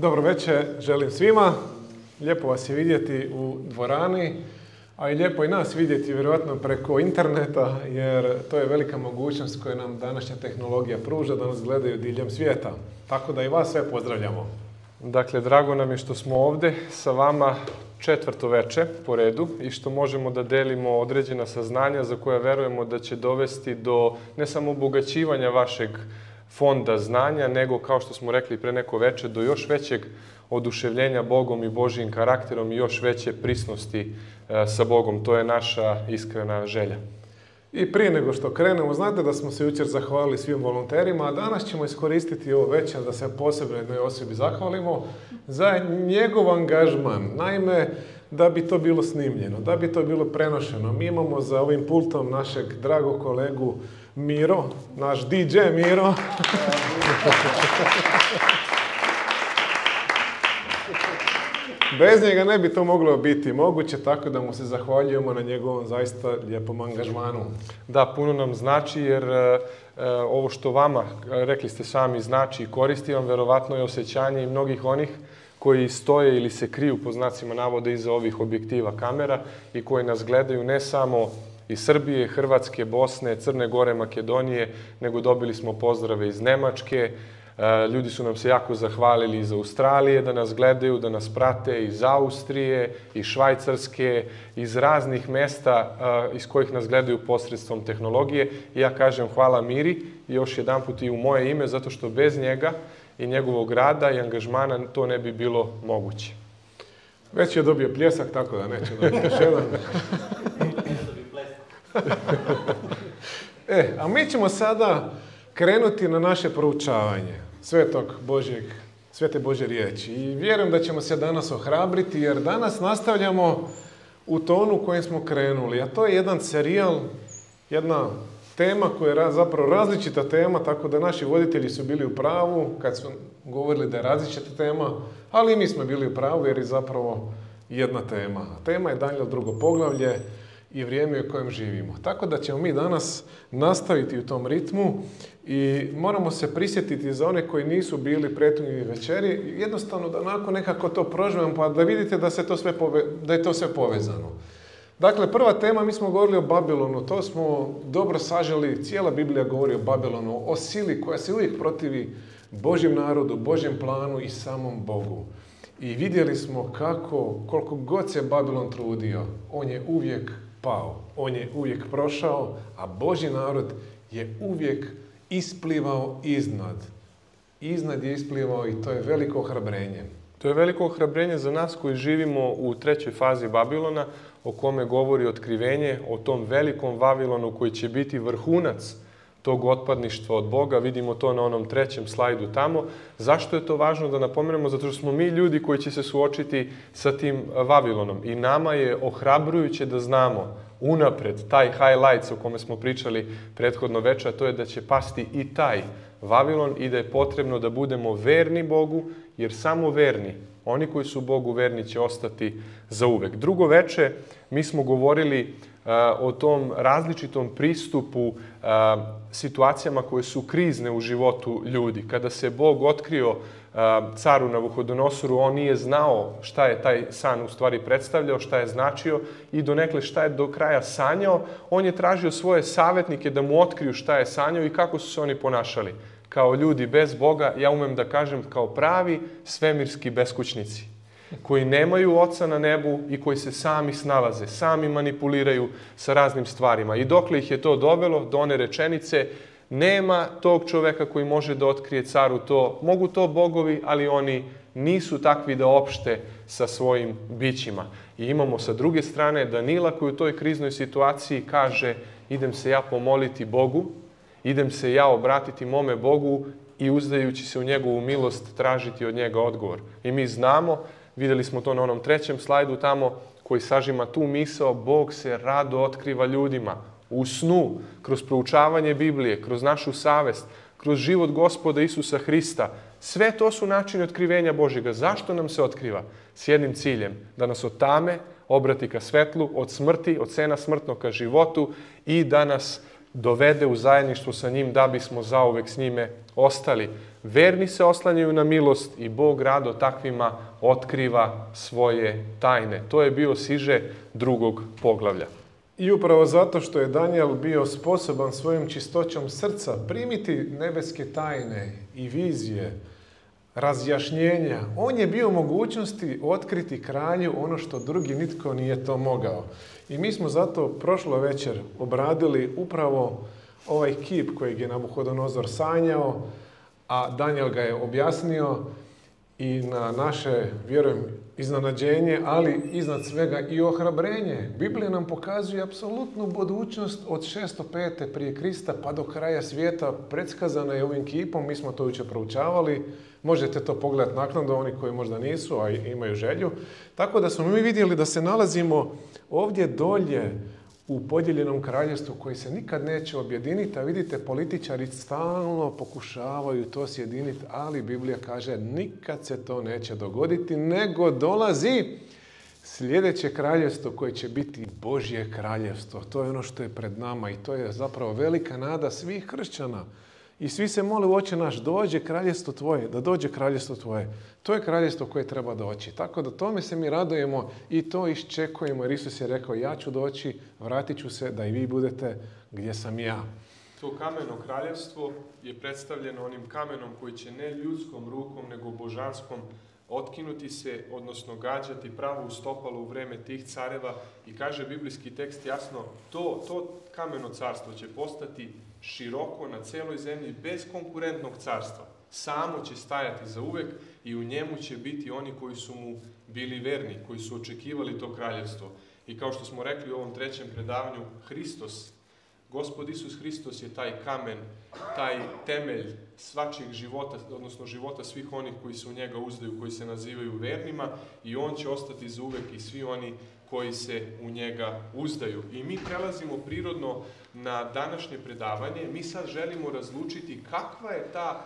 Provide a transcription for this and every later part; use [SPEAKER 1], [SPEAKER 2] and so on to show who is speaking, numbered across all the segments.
[SPEAKER 1] Dobro večer, želim svima. Lijepo vas je vidjeti u dvorani, a i lijepo i nas vidjeti vjerojatno preko interneta, jer to je velika mogućnost koju nam današnja tehnologija pruža da nas gledaju diljem svijeta. Tako da i vas sve pozdravljamo.
[SPEAKER 2] Dakle, drago nam je što smo ovdje sa vama četvrto veče po redu i što možemo da delimo određena saznanja za koja verujemo da će dovesti do ne samo obogaćivanja vašeg fonda znanja, nego kao što smo rekli pre neko veče, do još većeg oduševljenja Bogom i Božijim karakterom i još veće prisnosti e, sa Bogom. To je naša iskrena želja.
[SPEAKER 1] I prije nego što krenemo, znate da smo se jučer zahvalili svim volonterima, a danas ćemo iskoristiti ovo večer da se posebno jednoj osobi zahvalimo za njegov angažman. Naime, da bi to bilo snimljeno, da bi to bilo prenošeno. Mi imamo za ovim pultom našeg dragog kolegu Miro, naš DJ Miro. Bez njega ne bi to moglo biti moguće, tako da mu se zahvaljujemo na njegovom zaista lijepom angažmanu.
[SPEAKER 2] Da, puno nam znači jer e, e, ovo što vama, rekli ste sami, znači i koristi vam, verovatno je osjećanje i mnogih onih koji stoje ili se kriju po znacima navoda iza ovih objektiva kamera i koji nas gledaju ne samo iz Srbije, Hrvatske, Bosne, Crne Gore, Makedonije, nego dobili smo pozdrave iz Nemačke, e, ljudi su nam se jako zahvalili iz Australije da nas gledaju, da nas prate iz Austrije, iz Švajcarske, iz raznih mesta e, iz kojih nas gledaju posredstvom tehnologije. I ja kažem hvala Miri još jedan put i u moje ime, zato što bez njega i njegovog rada i angažmana to ne bi bilo moguće.
[SPEAKER 1] Već je dobio pljesak, tako da neće dobiti još jedan. e, a mi ćemo sada krenuti na naše proučavanje svetog Božjeg, svete Božje riječi. I vjerujem da ćemo se danas ohrabriti, jer danas nastavljamo u tonu u kojem smo krenuli. A to je jedan serijal, jedna tema koja je zapravo različita tema, tako da naši voditelji su bili u pravu kad su govorili da je različita tema, ali i mi smo bili u pravu jer je zapravo jedna tema. Tema je Danijel drugo poglavlje, i vrijeme u kojem živimo. Tako da ćemo mi danas nastaviti u tom ritmu i moramo se prisjetiti za one koji nisu bili prethodnih večeri, jednostavno da onako nekako to proživamo pa da vidite da, se to sve da je to sve povezano. Dakle, prva tema, mi smo govorili o Babilonu, to smo dobro saželi, cijela Biblija govori o Babilonu, o sili koja se uvijek protivi Božjem narodu, Božjem planu i samom Bogu. I vidjeli smo kako, koliko god se Babilon trudio, on je uvijek pao. On je uvijek prošao, a Boži narod je uvijek isplivao iznad. Iznad je isplivao i to je veliko ohrabrenje.
[SPEAKER 2] To je veliko ohrabrenje za nas koji živimo u trećoj fazi Babilona, o kome govori otkrivenje, o tom velikom Vavilonu koji će biti vrhunac tog otpadništva od Boga. Vidimo to na onom trećem slajdu tamo. Zašto je to važno da napomenemo? Zato što smo mi ljudi koji će se suočiti sa tim Vavilonom. I nama je ohrabrujuće da znamo unapred taj highlights o kome smo pričali prethodno večer, to je da će pasti i taj Vavilon i da je potrebno da budemo verni Bogu, jer samo verni, oni koji su Bogu verni će ostati za uvek. Drugo veče mi smo govorili o tom različitom pristupu situacijama koje su krizne u životu ljudi. Kada se Bog otkrio caru na Vuhodonosoru, on nije znao šta je taj san u stvari predstavljao, šta je značio i donekle šta je do kraja sanjao. On je tražio svoje savjetnike da mu otkriju šta je sanjao i kako su se oni ponašali. Kao ljudi bez Boga, ja umem da kažem kao pravi svemirski beskućnici koji nemaju oca na nebu i koji se sami snalaze, sami manipuliraju sa raznim stvarima. I dokle ih je to dovelo do one rečenice, nema tog čoveka koji može da otkrije caru to. Mogu to bogovi, ali oni nisu takvi da opšte sa svojim bićima. I imamo sa druge strane Danila koji u toj kriznoj situaciji kaže idem se ja pomoliti Bogu, idem se ja obratiti mome Bogu i uzdajući se u njegovu milost tražiti od njega odgovor. I mi znamo Vidjeli smo to na onom trećem slajdu tamo koji sažima tu misao, Bog se rado otkriva ljudima u snu, kroz proučavanje Biblije, kroz našu savest, kroz život gospoda Isusa Hrista. Sve to su načini otkrivenja Božjega. Zašto nam se otkriva? S jednim ciljem, da nas od tame obrati ka svetlu, od smrti, od cena smrtnog ka životu i da nas dovede u zajedništvo sa njim da bismo zauvek s njime ostali. Verni se oslanjaju na milost i Bog rado takvima otkriva svoje tajne. To je bio siže drugog poglavlja.
[SPEAKER 1] I upravo zato što je Daniel bio sposoban svojom čistoćom srca primiti nebeske tajne i vizije, razjašnjenja, on je bio mogućnosti otkriti kralju ono što drugi nitko nije to mogao. I mi smo zato prošlo večer obradili upravo ovaj kip kojeg je Nabuhodonozor sanjao, a Daniel ga je objasnio i na naše, vjerujem, iznenađenje, ali iznad svega i ohrabrenje. Biblija nam pokazuje apsolutnu budućnost od 605. prije Krista pa do kraja svijeta predskazana je ovim kipom, mi smo to jučer proučavali, možete to pogledati naknadno, oni koji možda nisu, a imaju želju. Tako da smo mi vidjeli da se nalazimo ovdje dolje u podijeljenom kraljestvu koji se nikad neće objediniti, a vidite političari stalno pokušavaju to sjediniti, ali Biblija kaže nikad se to neće dogoditi, nego dolazi sljedeće kraljevstvo koje će biti Božje kraljevstvo. To je ono što je pred nama i to je zapravo velika nada svih kršćana. I svi se mole u oče naš, dođe kraljestvo tvoje, da dođe kraljestvo tvoje. To je kraljestvo koje treba doći. Tako da tome se mi radujemo i to iščekujemo jer Isus je rekao ja ću doći, vratit ću se da i vi budete gdje sam ja.
[SPEAKER 2] To kameno kraljevstvo je predstavljeno onim kamenom koji će ne ljudskom rukom nego božanskom otkinuti se, odnosno gađati pravo u stopalu u vreme tih careva i kaže biblijski tekst jasno, to, to kameno carstvo će postati široko na celoj zemlji bez konkurentnog carstva. Samo će stajati za uvek i u njemu će biti oni koji su mu bili verni, koji su očekivali to kraljevstvo. I kao što smo rekli u ovom trećem predavanju, Hristos, Gospod Isus Hristos je taj kamen, taj temelj svačijeg života, odnosno života svih onih koji se u njega uzdaju, koji se nazivaju vernima i on će ostati za uvek i svi oni koji se u njega uzdaju. I mi prelazimo prirodno na današnje predavanje. Mi sad želimo razlučiti kakva je ta,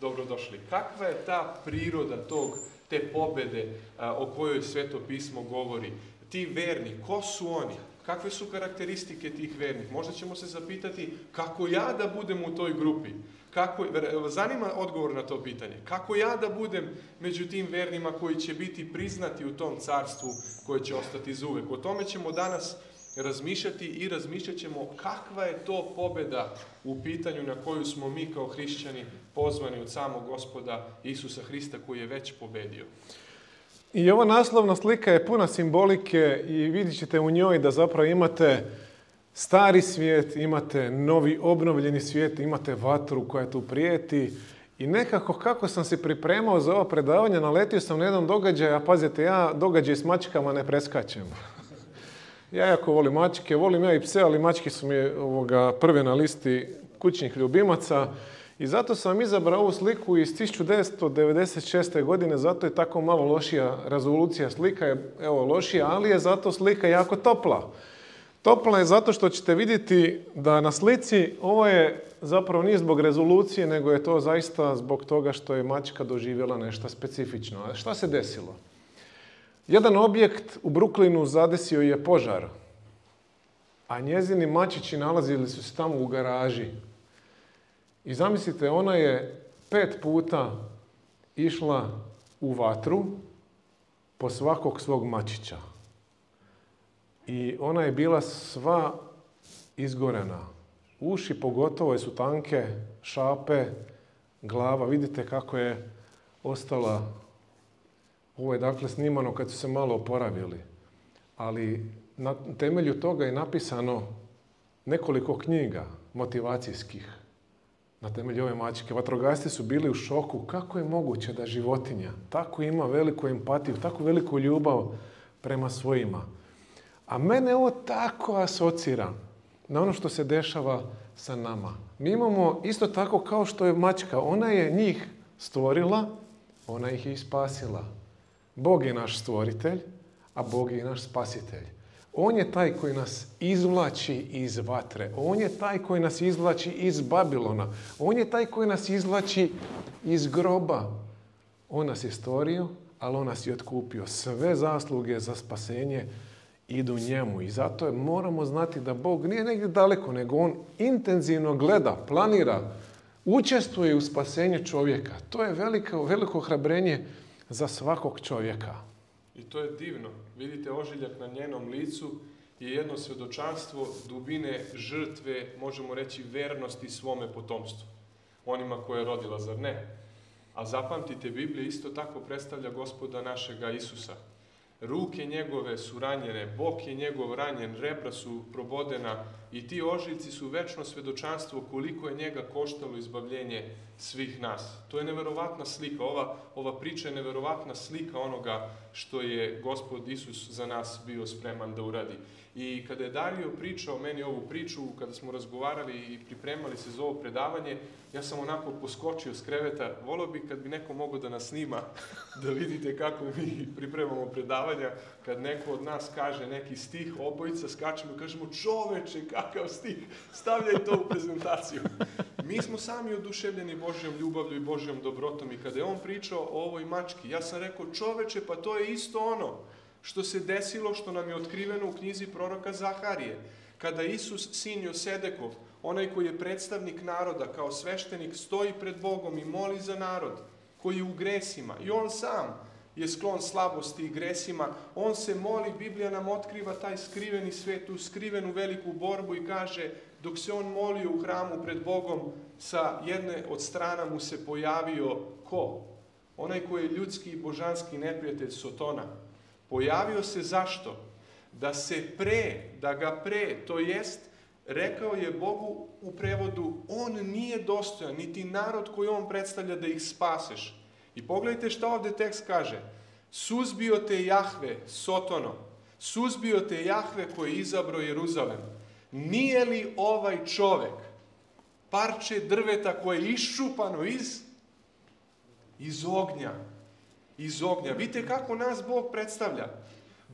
[SPEAKER 2] dobrodošli, kakva je ta priroda tog, te pobede o kojoj Sveto pismo govori. Ti verni, ko su oni? Kakve su karakteristike tih vernih? Možda ćemo se zapitati kako ja da budem u toj grupi. Kako, zanima odgovor na to pitanje. Kako ja da budem među tim vernima koji će biti priznati u tom carstvu koje će ostati za uvek? O tome ćemo danas razmišljati i razmišljat ćemo kakva je to pobeda u pitanju na koju smo mi kao hrišćani pozvani od samog gospoda Isusa Hrista koji je već pobedio.
[SPEAKER 1] I ova naslovna slika je puna simbolike i vidjet ćete u njoj da zapravo imate stari svijet, imate novi obnovljeni svijet, imate vatru koja tu prijeti. I nekako kako sam se pripremao za ovo predavanje, naletio sam na jedan događaj, a pazite, ja događaj s mačkama ne preskačem. Ja jako volim mačke, volim ja i pse, ali mačke su mi ovoga, prve na listi kućnih ljubimaca. I zato sam izabrao ovu sliku iz 1996. godine, zato je tako malo lošija rezolucija slika, je evo lošija, ali je zato slika jako topla. Topla je zato što ćete vidjeti da na slici ovo je zapravo nije zbog rezolucije, nego je to zaista zbog toga što je mačka doživjela nešto specifično. Šta se desilo? Jedan objekt u Brooklynu zadesio je požar, a njezini mačići nalazili su se tamo u garaži. I zamislite, ona je pet puta išla u vatru po svakog svog mačića. I ona je bila sva izgorena. Uši pogotovo su tanke, šape, glava. Vidite kako je ostala. Ovo je dakle snimano kad su se malo oporavili. Ali na temelju toga je napisano nekoliko knjiga motivacijskih na temelju ove mačke. Vatrogasci su bili u šoku kako je moguće da životinja tako ima veliku empatiju, tako veliku ljubav prema svojima. A mene ovo tako asocira na ono što se dešava sa nama. Mi imamo isto tako kao što je mačka. Ona je njih stvorila, ona ih je ispasila. Bog je naš stvoritelj, a Bog je naš spasitelj. On je taj koji nas izvlači iz vatre. On je taj koji nas izvlači iz Babilona. On je taj koji nas izvlači iz groba. On nas je stvorio, ali on nas je otkupio. Sve zasluge za spasenje idu njemu. I zato moramo znati da Bog nije negdje daleko, nego On intenzivno gleda, planira, učestvuje u spasenju čovjeka. To je veliko, veliko hrabrenje za svakog čovjeka.
[SPEAKER 2] I to je divno. Vidite ožiljak na njenom licu je jedno svjedočanstvo dubine žrtve, možemo reći vernosti svome potomstvu. Onima koje je rodila, zar ne? A zapamtite, Biblija isto tako predstavlja gospoda našega Isusa. Ruke njegove su ranjene, bok je njegov ranjen, rebra su probodena i ti ožiljci su večno svjedočanstvo koliko je njega koštalo izbavljenje svih nas. To je neverovatna slika. Ova, ova priča je neverovatna slika onoga što je gospod Isus za nas bio spreman da uradi. I kada je Dario pričao meni ovu priču, kada smo razgovarali i pripremali se za ovo predavanje, ja sam onako poskočio s kreveta. Volio bi kad bi neko mogao da nas snima, da vidite kako mi pripremamo predavanja. Kad neko od nas kaže neki stih, obojica skačemo i kažemo čoveče, kakav stih, stavljaj to u prezentaciju. Mi smo sami oduševljeni Božjom ljubavlju i Božjom dobrotom i kada je on pričao o ovoj mački, ja sam rekao čoveče, pa to je isto ono što se desilo, što nam je otkriveno u knjizi proroka Zaharije. Kada Isus, sin Josedekov, onaj koji je predstavnik naroda, kao sveštenik, stoji pred Bogom i moli za narod, koji je u gresima, i on sam je sklon slabosti i gresima, on se moli, Biblija nam otkriva taj skriveni svet, tu skrivenu veliku borbu i kaže, dok se on molio u hramu pred Bogom, sa jedne od strana mu se pojavio ko? Onaj koji je ljudski i božanski neprijatelj Sotona. Pojavio se zašto? Da se pre, da ga pre, to jest, rekao je Bogu u prevodu, on nije dostojan, niti narod koji on predstavlja da ih spaseš. I pogledajte šta ovdje tekst kaže. Suzbio te Jahve, Sotono, suzbio te Jahve koji je izabro Jeruzalem. Nije li ovaj čovek parče drveta koje je iščupano iz, iz ognja, iz ognja. Vidite kako nas Bog predstavlja.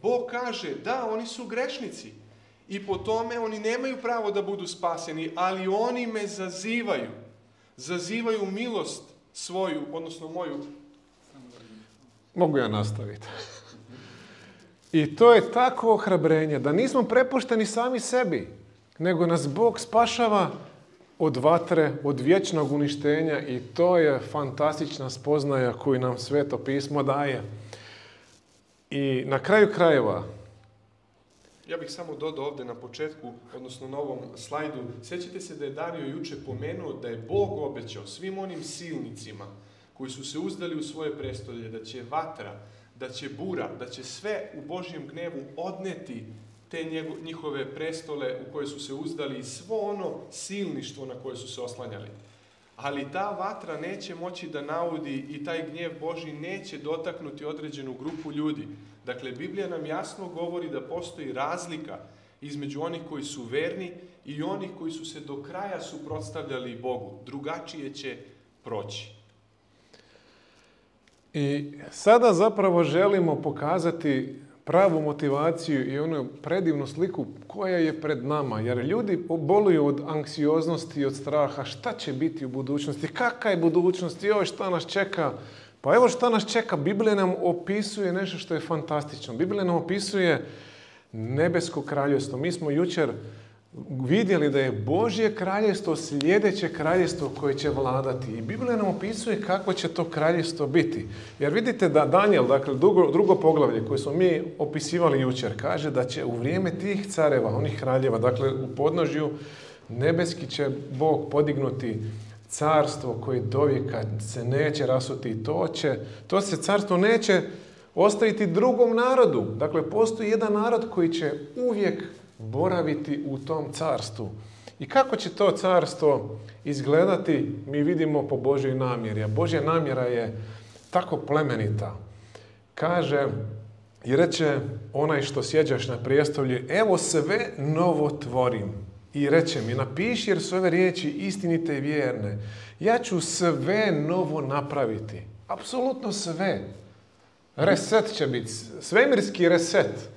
[SPEAKER 2] Bog kaže, da, oni su grešnici i po tome oni nemaju pravo da budu spaseni, ali oni me zazivaju. Zazivaju milost svoju, odnosno moju.
[SPEAKER 1] Mogu ja nastaviti. I to je tako ohrabrenje, da nismo prepušteni sami sebi, nego nas Bog spašava od vatre, od vječnog uništenja i to je fantastična spoznaja koju nam Sveto pismo daje. I na kraju krajeva,
[SPEAKER 2] ja bih samo dodao ovdje na početku, odnosno na ovom slajdu, sjećate se da je Dario juče pomenuo da je Bog obećao svim onim silnicima koji su se uzdali u svoje prestolje, da će vatra, da će bura, da će sve u Božjem gnevu odneti te njihove prestole u koje su se uzdali i svo ono silništvo na koje su se oslanjali. Ali ta vatra neće moći da naudi i taj gnjev Boži neće dotaknuti određenu grupu ljudi. Dakle, Biblija nam jasno govori da postoji razlika između onih koji su verni i onih koji su se do kraja suprotstavljali Bogu. Drugačije će proći.
[SPEAKER 1] I sada zapravo želimo pokazati pravu motivaciju i onu predivnu sliku koja je pred nama. Jer ljudi boluju od anksioznosti i od straha. Šta će biti u budućnosti? Kakva je budućnost? Joj, šta nas čeka? Pa evo šta nas čeka. Biblija nam opisuje nešto što je fantastično. Biblija nam opisuje nebesko kraljevstvo. Mi smo jučer vidjeli da je Božje kraljevstvo sljedeće kraljevstvo koje će vladati. I Biblija nam opisuje kako će to kraljevstvo biti. Jer vidite da Daniel, dakle drugo, poglavlje koje smo mi opisivali jučer, kaže da će u vrijeme tih careva, onih kraljeva, dakle u podnožju nebeski će Bog podignuti carstvo koje dovijeka se neće rasuti. To, će, to se carstvo neće ostaviti drugom narodu. Dakle, postoji jedan narod koji će uvijek boraviti u tom carstvu. I kako će to carstvo izgledati, mi vidimo po Božoj namjeri. A Božja namjera je tako plemenita. Kaže i reče onaj što sjeđaš na prijestolju, evo sve novo tvorim. I reče mi, napiši jer su ove riječi istinite i vjerne. Ja ću sve novo napraviti. Apsolutno sve. Reset će biti. Svemirski reset.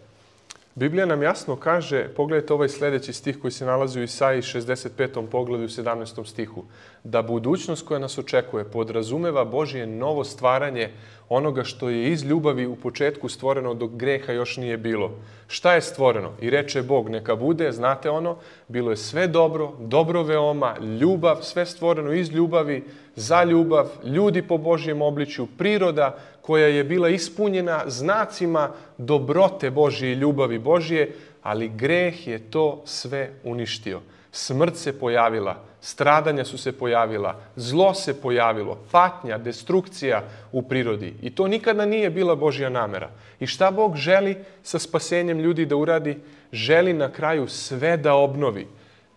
[SPEAKER 2] Biblija nam jasno kaže, pogledajte ovaj sljedeći stih koji se nalazi u Isaiji 65. pogledu u 17. stihu, da budućnost koja nas očekuje podrazumeva Božje novo stvaranje onoga što je iz ljubavi u početku stvoreno dok greha još nije bilo. Šta je stvoreno? I reče Bog, neka bude, znate ono, bilo je sve dobro, dobro veoma, ljubav, sve stvoreno iz ljubavi, za ljubav, ljudi po Božjem obličju, priroda koja je bila ispunjena znacima dobrote Božje i ljubavi Božje, ali greh je to sve uništio. Smrt se pojavila, stradanja su se pojavila, zlo se pojavilo, patnja, destrukcija u prirodi. I to nikada nije bila Božja namera. I šta Bog želi sa spasenjem ljudi da uradi? Želi na kraju sve da obnovi.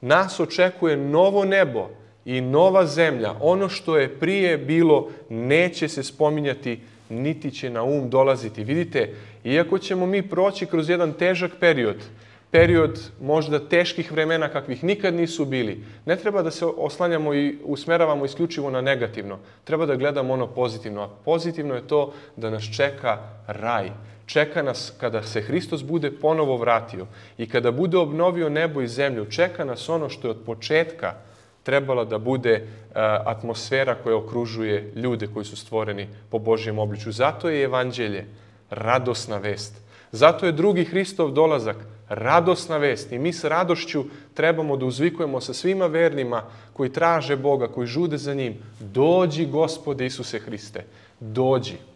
[SPEAKER 2] Nas očekuje novo nebo i nova zemlja. Ono što je prije bilo neće se spominjati, niti će na um dolaziti. Vidite, iako ćemo mi proći kroz jedan težak period, period možda teških vremena kakvih nikad nisu bili. Ne treba da se oslanjamo i usmeravamo isključivo na negativno. Treba da gledamo ono pozitivno. A pozitivno je to da nas čeka raj. Čeka nas kada se Hristos bude ponovo vratio i kada bude obnovio nebo i zemlju. Čeka nas ono što je od početka trebala da bude uh, atmosfera koja okružuje ljude koji su stvoreni po Božjem obliču. Zato je evanđelje radosna vest. Zato je drugi Hristov dolazak radosna vest i mi s radošću trebamo da uzvikujemo sa svima vernima koji traže Boga, koji žude za njim. Dođi, Gospode Isuse Hriste, dođi.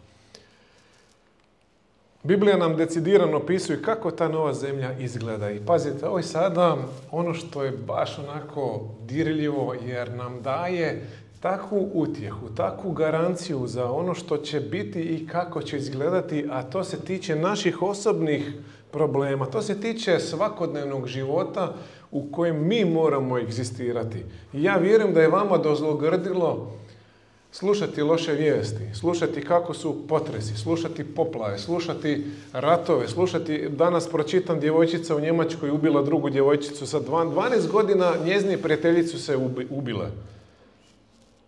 [SPEAKER 1] Biblija nam decidirano opisuje kako ta nova zemlja izgleda. I pazite, ovo je sada ono što je baš onako dirljivo jer nam daje takvu utjehu, takvu garanciju za ono što će biti i kako će izgledati, a to se tiče naših osobnih problema. To se tiče svakodnevnog života u kojem mi moramo egzistirati. Ja vjerujem da je vama dozlogrdilo slušati loše vijesti, slušati kako su potresi, slušati poplave, slušati ratove, slušati, danas pročitam djevojčica u Njemačkoj ubila drugu djevojčicu sa 12 godina, njezini prijateljicu se ubile.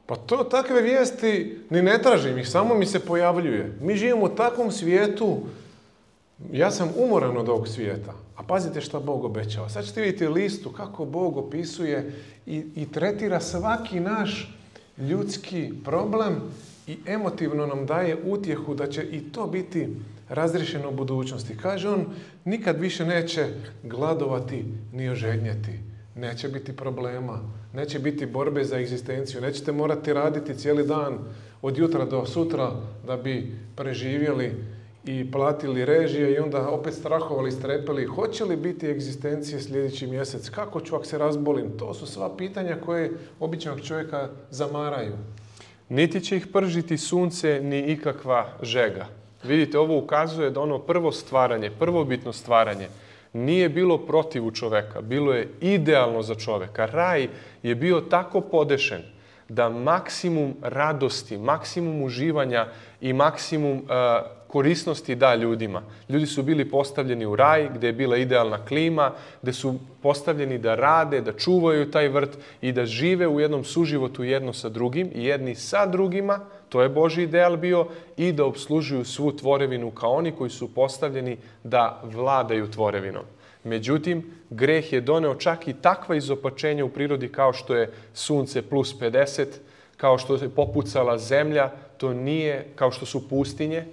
[SPEAKER 1] Pa to takve vijesti ni ne tražim ih, samo mi se pojavljuje. Mi živimo u takvom svijetu ja sam umoran od ovog svijeta. A pazite šta Bog obećava. Sad ćete vidjeti listu kako Bog opisuje i, i tretira svaki naš ljudski problem i emotivno nam daje utjehu da će i to biti razriješeno u budućnosti. Kaže on, nikad više neće gladovati ni ožednjeti. Neće biti problema, neće biti borbe za egzistenciju, nećete morati raditi cijeli dan od jutra do sutra da bi preživjeli i platili režije i onda opet strahovali, strepeli. Hoće li biti egzistencije sljedeći mjesec? Kako ću ako se razbolim? To su sva pitanja koje običnog čovjeka zamaraju.
[SPEAKER 2] Niti će ih pržiti sunce, ni ikakva žega. Vidite, ovo ukazuje da ono prvo stvaranje, prvobitno stvaranje, nije bilo protiv čoveka, bilo je idealno za čoveka. Raj je bio tako podešen da maksimum radosti, maksimum uživanja i maksimum uh, korisnosti da ljudima. Ljudi su bili postavljeni u raj gde je bila idealna klima, gde su postavljeni da rade, da čuvaju taj vrt i da žive u jednom suživotu jedno sa drugim i jedni sa drugima, to je Boži ideal bio, i da obslužuju svu tvorevinu kao oni koji su postavljeni da vladaju tvorevinom. Međutim, greh je doneo čak i takva izopačenja u prirodi kao što je sunce plus 50, kao što je popucala zemlja, to nije, kao što su pustinje,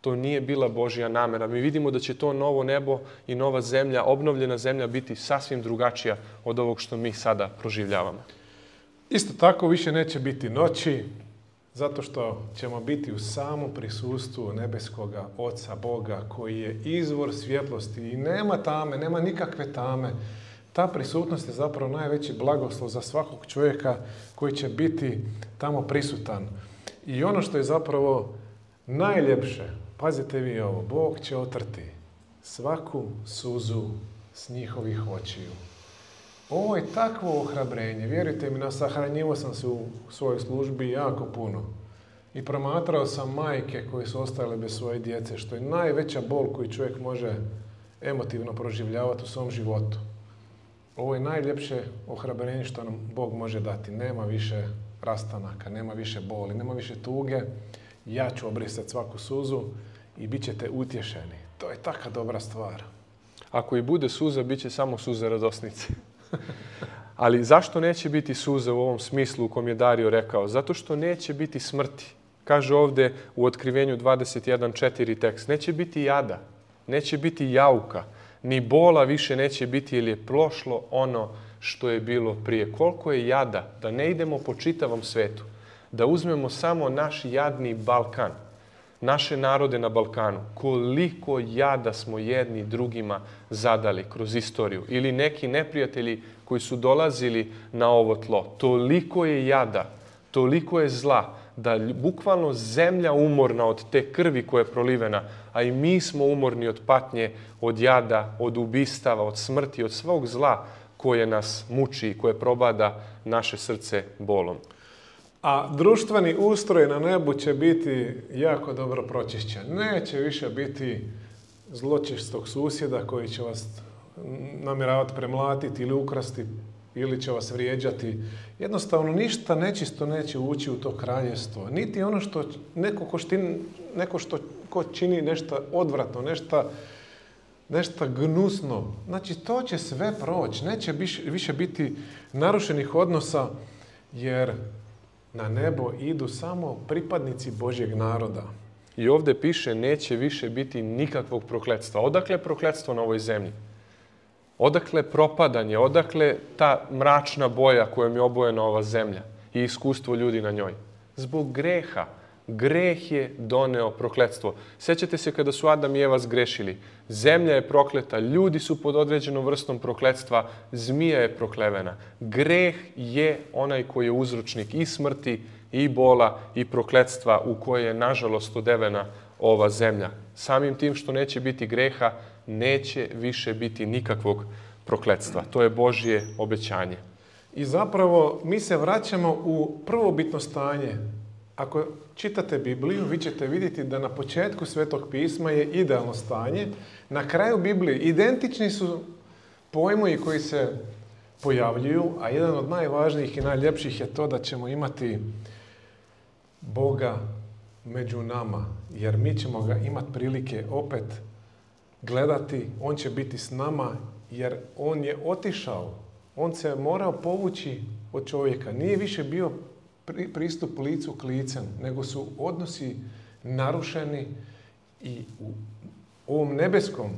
[SPEAKER 2] to nije bila Božja namera. Mi vidimo da će to novo nebo i nova zemlja, obnovljena zemlja biti sasvim drugačija od ovog što mi sada proživljavamo.
[SPEAKER 1] Isto tako više neće biti noći, zato što ćemo biti u samom prisustvu nebeskoga Oca Boga koji je izvor svjetlosti i nema tame, nema nikakve tame. Ta prisutnost je zapravo najveći blagoslov za svakog čovjeka koji će biti tamo prisutan. I ono što je zapravo najljepše, pazite vi ovo, Bog će otrti svaku suzu s njihovih očiju. Ovo je takvo ohrabrenje. Vjerujte mi, nasahranjivo sam se u svojoj službi jako puno. I promatrao sam majke koje su ostale bez svoje djece, što je najveća bol koju čovjek može emotivno proživljavati u svom životu. Ovo je najljepše ohrabrenje što nam Bog može dati. Nema više rastanaka, nema više boli, nema više tuge. Ja ću obrisati svaku suzu i bit ćete utješeni. To je taka dobra stvar.
[SPEAKER 2] Ako i bude suza, bit će samo suza radosnice. Ali zašto neće biti suza u ovom smislu u kom je Dario rekao? Zato što neće biti smrti. Kaže ovde u otkrivenju 21.4 tekst, neće biti jada, neće biti jauka, ni bola više neće biti jer je prošlo ono što je bilo prije. Koliko je jada da ne idemo po čitavom svetu, da uzmemo samo naš jadni Balkan, naše narode na Balkanu, koliko jada smo jedni drugima zadali kroz istoriju ili neki neprijatelji koji su dolazili na ovo tlo. Toliko je jada, toliko je zla, da bukvalno zemlja umorna od te krvi koja je prolivena, a i mi smo umorni od patnje, od jada, od ubistava, od smrti, od svog zla koje nas muči i koje probada naše srce bolom.
[SPEAKER 1] A društveni ustroj na nebu će biti jako dobro pročišćen. Neće više biti zločistog susjeda koji će vas namjeravati premlatiti ili ukrasti ili će vas vrijeđati. Jednostavno ništa nečisto neće ući u to kraljevstvo. Niti ono što neko ko, neko što ko čini nešto odvratno, nešto nešto gnusno. Znači, to će sve proći. Neće više biti narušenih odnosa, jer na nebo idu samo pripadnici Božjeg naroda.
[SPEAKER 2] I ovdje piše, neće više biti nikakvog prokletstva. Odakle prokletstvo na ovoj zemlji? Odakle propadanje? Odakle ta mračna boja kojom je obojena ova zemlja i iskustvo ljudi na njoj? Zbog greha. Greh je doneo prokletstvo. Sjećate se kada su Adam i Eva zgrešili. Zemlja je prokleta, ljudi su pod određenom vrstom prokletstva, zmija je proklevena. Greh je onaj koji je uzročnik i smrti, i bola, i prokletstva u koje je nažalost odevena ova zemlja. Samim tim što neće biti greha, neće više biti nikakvog prokletstva. To je Božje obećanje.
[SPEAKER 1] I zapravo mi se vraćamo u prvobitno stanje ako čitate Bibliju, vi ćete vidjeti da na početku Svetog pisma je idealno stanje. Na kraju Biblije identični su pojmovi koji se pojavljuju, a jedan od najvažnijih i najljepših je to da ćemo imati Boga među nama, jer mi ćemo ga imati prilike opet gledati, on će biti s nama, jer on je otišao, on se morao povući od čovjeka, nije više bio pristup licu k licem, nego su odnosi narušeni i u ovom nebeskom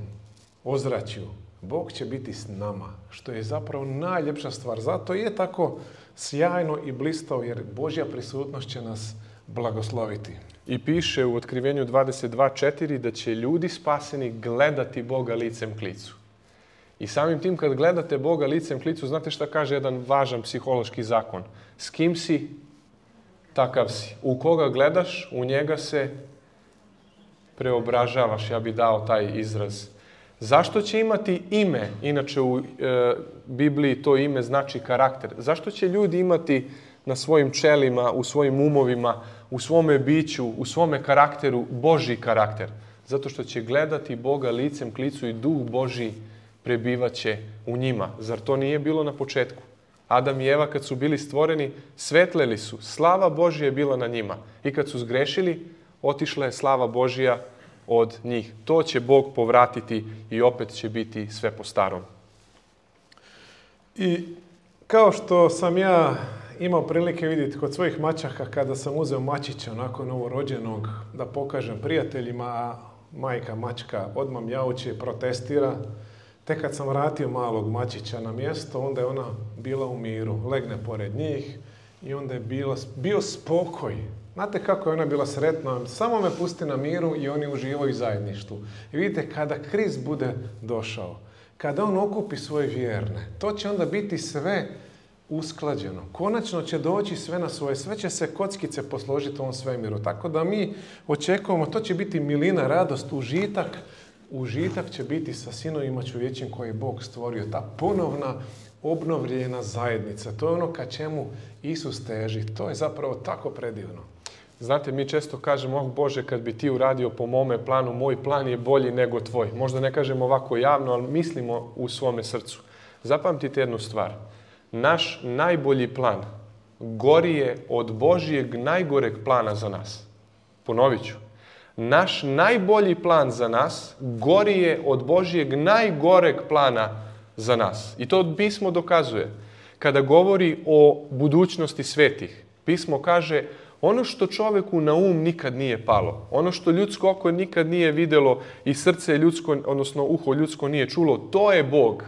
[SPEAKER 1] ozračju Bog će biti s nama, što je zapravo najljepša stvar. Zato je tako sjajno i blistao, jer Božja prisutnost će nas blagosloviti.
[SPEAKER 2] I piše u otkrivenju 22.4 da će ljudi spaseni gledati Boga licem k licu. I samim tim kad gledate Boga licem k licu, znate šta kaže jedan važan psihološki zakon? S kim si, takav si. U koga gledaš, u njega se preobražavaš, ja bi dao taj izraz. Zašto će imati ime? Inače u e, Bibliji to ime znači karakter. Zašto će ljudi imati na svojim čelima, u svojim umovima, u svome biću, u svome karakteru Boži karakter? Zato što će gledati Boga licem klicu i duh Boži prebivaće u njima. Zar to nije bilo na početku? Adam i Eva kad su bili stvoreni, svetleli su. Slava Božija je bila na njima. I kad su zgrešili, otišla je slava Božija od njih. To će Bog povratiti i opet će biti sve po starom.
[SPEAKER 1] I kao što sam ja imao prilike vidjeti kod svojih mačaka kada sam uzeo mačića onako novorođenog da pokažem prijateljima, a majka mačka odmah mjauće, protestira, Tek kad sam vratio malog mačića na mjesto, onda je ona bila u miru. Legne pored njih i onda je bila, bio spokoj. Znate kako je ona bila sretna? Samo me pusti na miru i oni uživaju zajedništvu. I vidite, kada kriz bude došao, kada on okupi svoje vjerne, to će onda biti sve usklađeno. Konačno će doći sve na svoje, sve će se kockice posložiti u ovom svemiru. Tako da mi očekujemo, to će biti milina, radost, užitak, užitak će biti sa sinovima čovječim koje je Bog stvorio. Ta ponovna obnovljena zajednica. To je ono ka čemu Isus teži. To je zapravo tako predivno.
[SPEAKER 2] Znate, mi često kažemo, oh Bože, kad bi ti uradio po mome planu, moj plan je bolji nego tvoj. Možda ne kažemo ovako javno, ali mislimo u svome srcu. Zapamtite jednu stvar. Naš najbolji plan gori je od Božijeg najgoreg plana za nas. Ponovit ću naš najbolji plan za nas gori je od Božijeg najgoreg plana za nas. I to pismo dokazuje. Kada govori o budućnosti svetih, pismo kaže Ono što čoveku na um nikad nije palo, ono što ljudsko oko nikad nije videlo i srce ljudsko, odnosno uho ljudsko nije čulo, to je Bog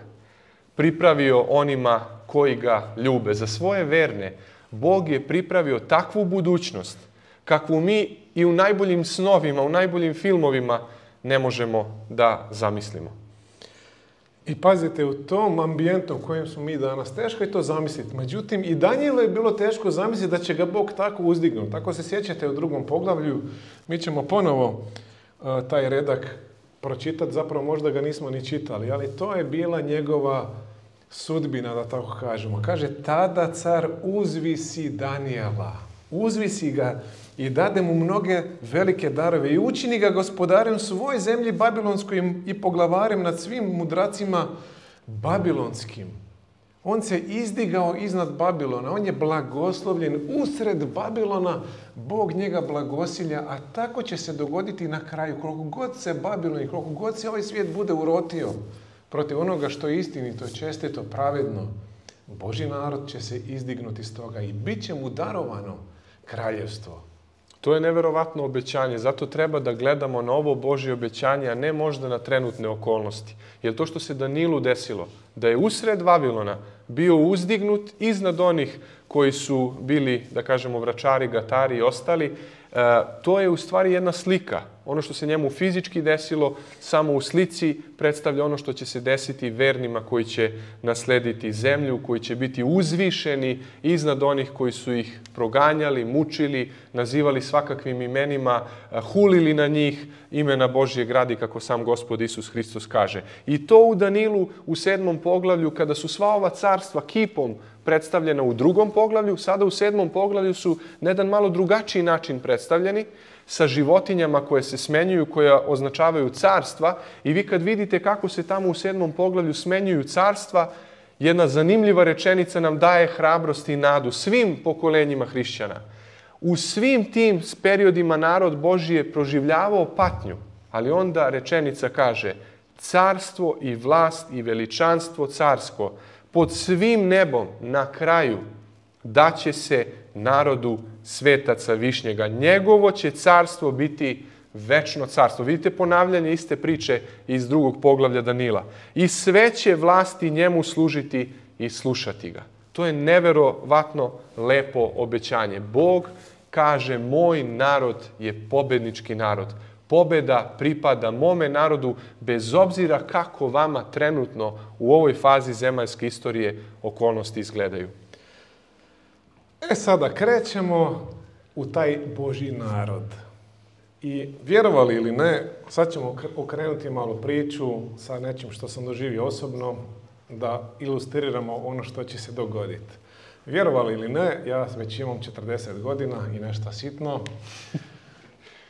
[SPEAKER 2] pripravio onima koji ga ljube. Za svoje verne Bog je pripravio takvu budućnost kakvu mi i u najboljim snovima, u najboljim filmovima ne možemo da zamislimo.
[SPEAKER 1] I pazite, u tom ambijentu u kojem smo mi danas, teško je to zamisliti. Međutim, i Danijelu je bilo teško zamisliti da će ga Bog tako uzdignuti. Tako se sjećate u drugom poglavlju, mi ćemo ponovo uh, taj redak pročitati, zapravo možda ga nismo ni čitali, ali to je bila njegova sudbina, da tako kažemo. Kaže, tada car uzvisi Danijela, uzvisi ga i dade mu mnoge velike darove i učini ga gospodarem svoj zemlji babilonskoj i poglavarem nad svim mudracima babilonskim. On se izdigao iznad Babilona, on je blagoslovljen usred Babilona, Bog njega blagosilja, a tako će se dogoditi na kraju. Koliko god se Babilon i koliko god se ovaj svijet bude urotio protiv onoga što je istinito, čestito, pravedno, Boži narod će se izdignuti toga i bit će mu darovano kraljevstvo.
[SPEAKER 2] To je neverovatno obećanje, zato treba da gledamo na ovo Božje obećanje, a ne možda na trenutne okolnosti. Jer to što se Danilu desilo, da je usred Vavilona bio uzdignut iznad onih koji su bili, da kažemo, vračari, gatari i ostali, E, to je u stvari jedna slika. Ono što se njemu fizički desilo, samo u slici predstavlja ono što će se desiti vernima koji će naslediti zemlju, koji će biti uzvišeni iznad onih koji su ih proganjali, mučili, nazivali svakakvim imenima, e, hulili na njih imena Božje gradi, kako sam gospod Isus Hristos kaže. I to u Danilu u sedmom poglavlju, kada su sva ova carstva kipom predstavljena u drugom poglavlju, sada u sedmom poglavlju su na jedan malo drugačiji način predstavljeni, sa životinjama koje se smenjuju, koje označavaju carstva i vi kad vidite kako se tamo u sedmom poglavlju smenjuju carstva, jedna zanimljiva rečenica nam daje hrabrost i nadu svim pokolenjima hrišćana. U svim tim periodima narod Boži je proživljavao patnju, ali onda rečenica kaže carstvo i vlast i veličanstvo carsko pod svim nebom na kraju daće se narodu svetaca Višnjega. Njegovo će carstvo biti večno carstvo. Vidite ponavljanje iste priče iz drugog poglavlja Danila. I sve će vlasti njemu služiti i slušati ga. To je neverovatno lepo obećanje. Bog kaže, moj narod je pobednički narod pobeda pripada mome narodu bez obzira kako vama trenutno u ovoj fazi zemaljske istorije okolnosti izgledaju.
[SPEAKER 1] E sada krećemo u taj Boži narod. I vjerovali ili ne, sad ćemo okrenuti malo priču sa nečim što sam doživio osobno, da ilustriramo ono što će se dogoditi. Vjerovali ili ne, ja već imam 40 godina i nešto sitno.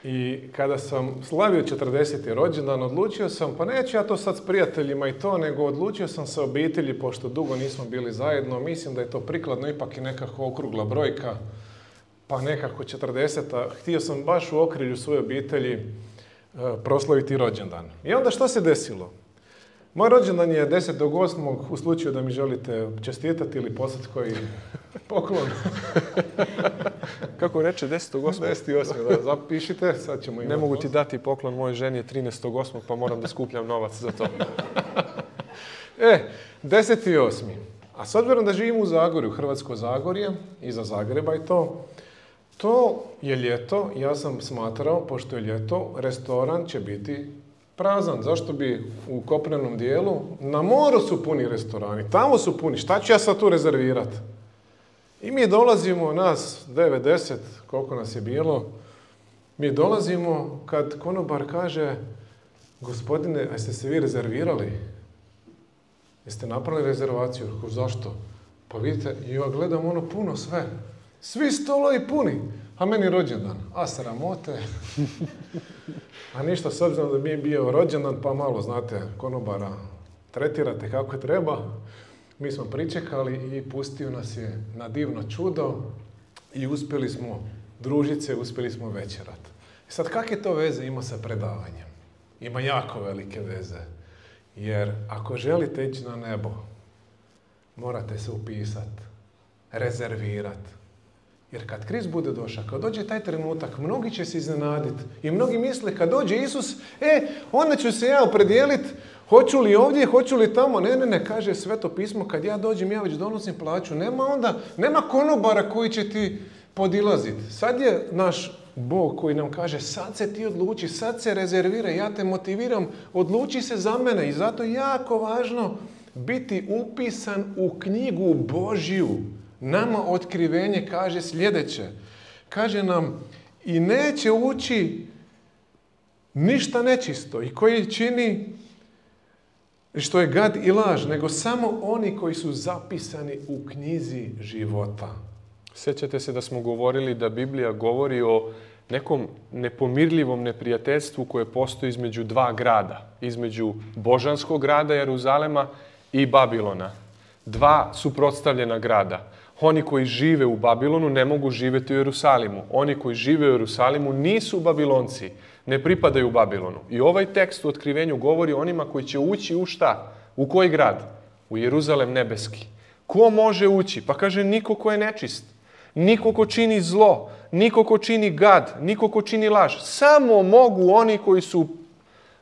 [SPEAKER 1] I kada sam slavio 40. rođendan, odlučio sam, pa neću ja to sad s prijateljima i to, nego odlučio sam se obitelji, pošto dugo nismo bili zajedno. Mislim da je to prikladno, ipak i nekako okrugla brojka, pa nekako 40. Htio sam baš u okrilju svoje obitelji e, proslaviti rođendan. I onda što se desilo? Moj rođendan je 10.8. u slučaju da mi želite čestitati ili poslati koji poklon.
[SPEAKER 2] Kako reče 10.8.
[SPEAKER 1] 10.8. da zapišite, sad ćemo imati.
[SPEAKER 2] Ne mogu ti dati poklon moje ženi 13.8. pa moram da skupljam novac za to.
[SPEAKER 1] e, 10.8. A s obzirom da živim u Zagorju, Hrvatsko Zagorje, iza Zagreba i to, to je ljeto, ja sam smatrao, pošto je ljeto, restoran će biti prazan. Zašto bi u kopnenom dijelu? Na moru su puni restorani, tamo su puni. Šta ću ja sad tu rezervirati? I mi dolazimo, nas 90, koliko nas je bilo, mi dolazimo kad konobar kaže gospodine, a jeste se vi rezervirali? Jeste napravili rezervaciju? Zašto? Pa vidite, ja gledam ono puno sve. Svi stolovi puni. A meni rođendan. A sramote. A ništa, s obzirom da mi je bio rođendan, pa malo, znate, konobara tretirate kako treba. Mi smo pričekali i pustio nas je na divno čudo i uspjeli smo družiti se, uspjeli smo večerat. I sad, kakve to veze ima sa predavanjem? Ima jako velike veze. Jer ako želite ići na nebo, morate se upisati, rezervirati Jer kad kriz bude došao, kad dođe taj trenutak, mnogi će se iznenaditi. I mnogi misle kad dođe Isus, e, onda ću se ja opredijeliti, hoću li ovdje, hoću li tamo. Ne, ne, ne, kaže sveto pismo, kad ja dođem, ja već donosim plaću. Nema onda, nema konobara koji će ti podilaziti. Sad je naš Bog koji nam kaže, sad se ti odluči, sad se rezervira, ja te motiviram, odluči se za mene. I zato je jako važno biti upisan u knjigu Božju. Nama otkrivenje kaže sljedeće. Kaže nam i neće ući ništa nečisto i koji čini što je gad i laž, nego samo oni koji su zapisani u knjizi života.
[SPEAKER 2] Sjećate se da smo govorili da Biblija govori o nekom nepomirljivom neprijateljstvu koje postoji između dva grada. Između Božanskog grada Jeruzalema i Babilona. Dva suprotstavljena grada. Oni koji žive u Babilonu ne mogu živjeti u Jerusalimu. Oni koji žive u Jerusalimu nisu Babilonci, ne pripadaju Babilonu. I ovaj tekst u otkrivenju govori onima koji će ući u šta? U koji grad? U Jeruzalem nebeski. Ko može ući? Pa kaže niko ko je nečist. Niko ko čini zlo, niko ko čini gad, niko ko čini laž. Samo mogu oni koji su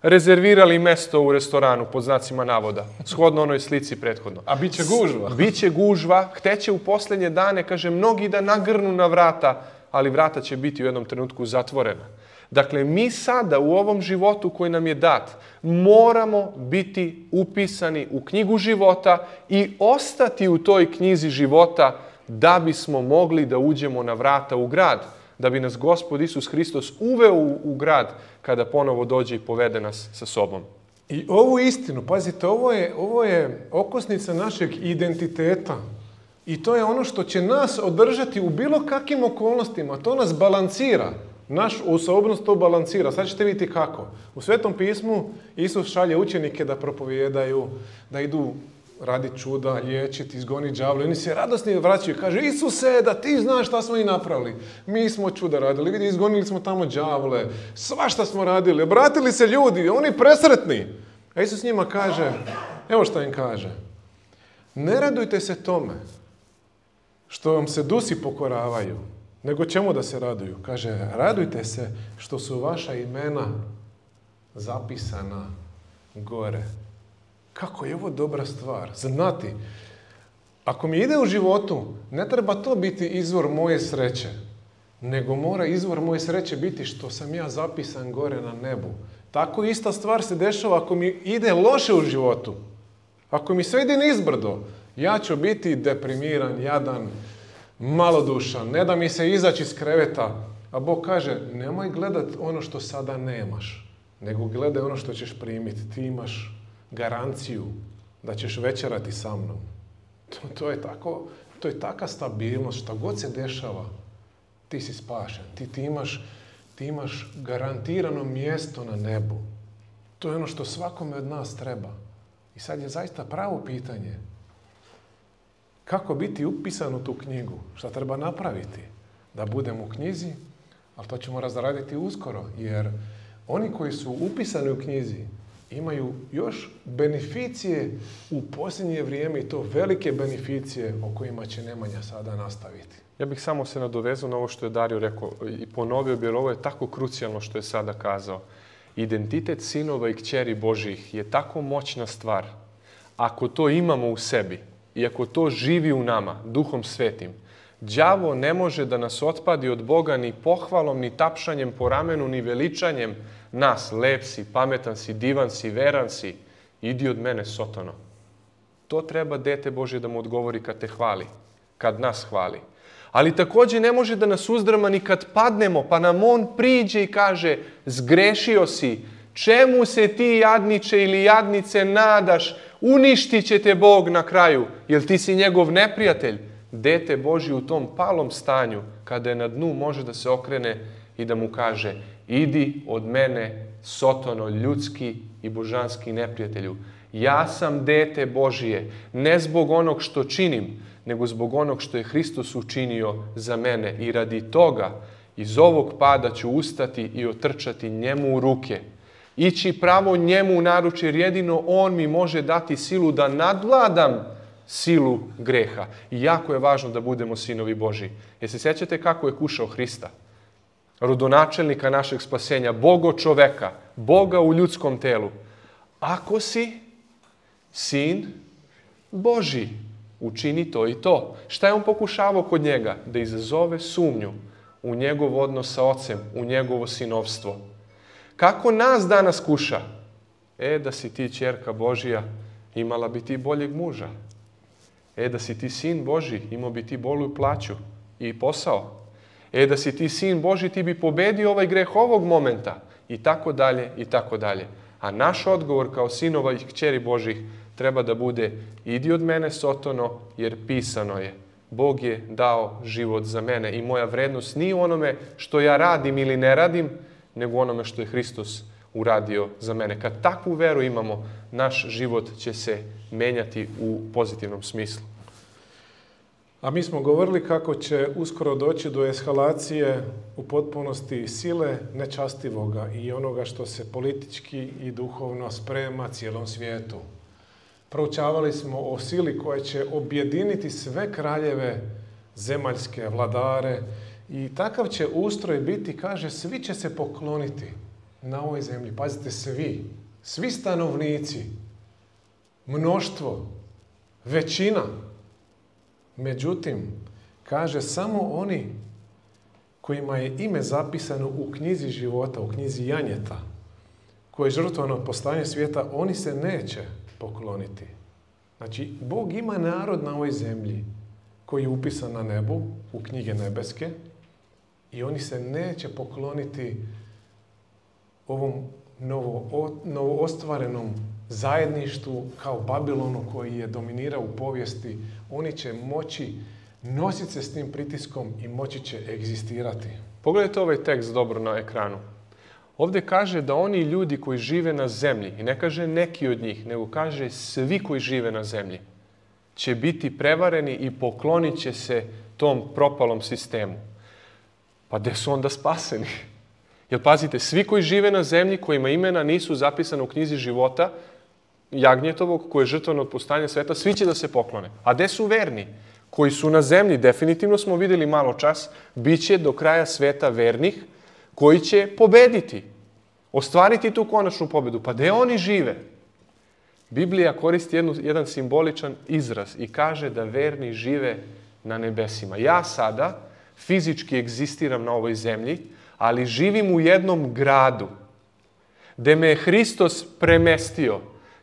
[SPEAKER 2] rezervirali mesto u restoranu, pod znacima navoda, shodno onoj slici prethodno.
[SPEAKER 1] A bit će gužva.
[SPEAKER 2] Biće gužva, hteće u posljednje dane, kaže, mnogi da nagrnu na vrata, ali vrata će biti u jednom trenutku zatvorena. Dakle, mi sada u ovom životu koji nam je dat, moramo biti upisani u knjigu života i ostati u toj knjizi života da bismo mogli da uđemo na vrata u grad, da bi nas Gospod Isus Hristos uveo u, grad kada ponovo dođe i povede nas sa sobom.
[SPEAKER 1] I ovu istinu, pazite, ovo je, ovo je okosnica našeg identiteta. I to je ono što će nas održati u bilo kakvim okolnostima. To nas balansira. Naš osobnost to balansira. Sad ćete vidjeti kako. U Svetom pismu Isus šalje učenike da propovijedaju, da idu raditi čuda, liječiti, izgoniti đavle. Oni se radosni vraćaju i kaže Isuse, da ti znaš šta smo i napravili. Mi smo čuda radili, vidi, izgonili smo tamo đavle, svašta smo radili, obratili se ljudi, oni presretni. A Isus njima kaže, evo šta im kaže. Ne radujte se tome što vam se dusi pokoravaju, nego čemu da se raduju? Kaže, radujte se što su vaša imena zapisana gore. Kako je ovo dobra stvar? Znati. Ako mi ide u životu, ne treba to biti izvor moje sreće, nego mora izvor moje sreće biti što sam ja zapisan gore na nebu. Tako ista stvar se dešava ako mi ide loše u životu. Ako mi sve ide nizbrdo, ja ću biti deprimiran, jadan, malodušan, ne da mi se izaći iz kreveta. A Bog kaže, nemoj gledat ono što sada nemaš, nego gledaj ono što ćeš primiti. Ti imaš garanciju da ćeš večerati sa mnom. To, to je tako, to je taka stabilnost, šta god se dešava, ti si spašen. Ti, ti, imaš, ti imaš garantirano mjesto na nebu. To je ono što svakome od nas treba. I sad je zaista pravo pitanje. Kako biti upisan u tu knjigu? Šta treba napraviti? Da budem u knjizi, ali to ćemo razraditi uskoro, jer oni koji su upisani u knjizi, imaju još beneficije u posljednje vrijeme i to velike beneficije o kojima će Nemanja sada nastaviti.
[SPEAKER 2] Ja bih samo se nadovezao na ovo što je Dario rekao i ponovio bi, jer ovo je tako krucijalno što je sada kazao. Identitet sinova i kćeri Božih je tako moćna stvar. Ako to imamo u sebi i ako to živi u nama, duhom svetim, đavo ne može da nas otpadi od Boga ni pohvalom, ni tapšanjem po ramenu, ni veličanjem, nas, lep si, pametan si, divan si, veran si, idi od mene, sotono. To treba dete Bože da mu odgovori kad te hvali, kad nas hvali. Ali također ne može da nas uzdrama ni kad padnemo, pa nam on priđe i kaže, zgrešio si, čemu se ti jadniče ili jadnice nadaš, uništit će te Bog na kraju, jer ti si njegov neprijatelj. Dete Boži u tom palom stanju, kada je na dnu, može da se okrene i da mu kaže, idi od mene, sotono, ljudski i božanski neprijatelju. Ja sam dete Božije, ne zbog onog što činim, nego zbog onog što je Hristos učinio za mene. I radi toga, iz ovog pada ću ustati i otrčati njemu u ruke. Ići pravo njemu u naručje, jer jedino on mi može dati silu da nadvladam silu greha. I jako je važno da budemo sinovi Boži. Jer se sjećate kako je kušao Hrista? Rodonačelnika našeg spasenja, Bogo čoveka, Boga u ljudskom telu. Ako si sin Boži, učini to i to. Šta je on pokušavao kod njega? Da izazove sumnju u njegov odnos sa ocem, u njegovo sinovstvo. Kako nas danas kuša? E, da si ti čerka Božija, imala bi ti boljeg muža. E, da si ti sin Boži, imao bi ti bolju plaću i posao. E, da si ti sin Boži, ti bi pobedio ovaj greh ovog momenta. I tako dalje, i tako dalje. A naš odgovor kao sinova i kćeri Božih treba da bude idi od mene Sotono, jer pisano je. Bog je dao život za mene i moja vrednost nije u onome što ja radim ili ne radim, nego u onome što je Hristos uradio za mene. Kad takvu veru imamo, naš život će se menjati u pozitivnom smislu.
[SPEAKER 1] A mi smo govorili kako će uskoro doći do eskalacije u potpunosti sile nečastivoga i onoga što se politički i duhovno sprema cijelom svijetu. Proučavali smo o sili koja će objediniti sve kraljeve zemaljske vladare i takav će ustroj biti, kaže, svi će se pokloniti na ovoj zemlji. Pazite, svi. Svi stanovnici. Mnoštvo. Većina. Međutim, kaže, samo oni kojima je ime zapisano u knjizi života, u knjizi Janjeta, koje je žrtvano postanje svijeta, oni se neće pokloniti. Znači, Bog ima narod na ovoj zemlji koji je upisan na nebu, u knjige nebeske, i oni se neće pokloniti ovom novo, novo ostvarenom zajedništvu kao Babilonu koji je dominirao u povijesti. Oni će moći nositi se s tim pritiskom i moći će egzistirati.
[SPEAKER 2] Pogledajte ovaj tekst dobro na ekranu. Ovdje kaže da oni ljudi koji žive na zemlji, i ne kaže neki od njih, nego kaže svi koji žive na zemlji, će biti prevareni i poklonit će se tom propalom sistemu. Pa gde su onda spaseni? Jer pazite, svi koji žive na zemlji, kojima imena nisu zapisane u knjizi života, Jagnjetovog, koji je žrtvan od postanja sveta, svi će da se poklone. A gde su verni? Koji su na zemlji, definitivno smo videli malo čas, bit će do kraja sveta vernih, koji će pobediti, ostvariti tu konačnu pobedu. Pa gde oni žive? Biblija koristi jedan simboličan izraz i kaže da verni žive na nebesima. Ja sada fizički egzistiram na ovoj zemlji, ali živim u jednom gradu gde me je Hristos premestio.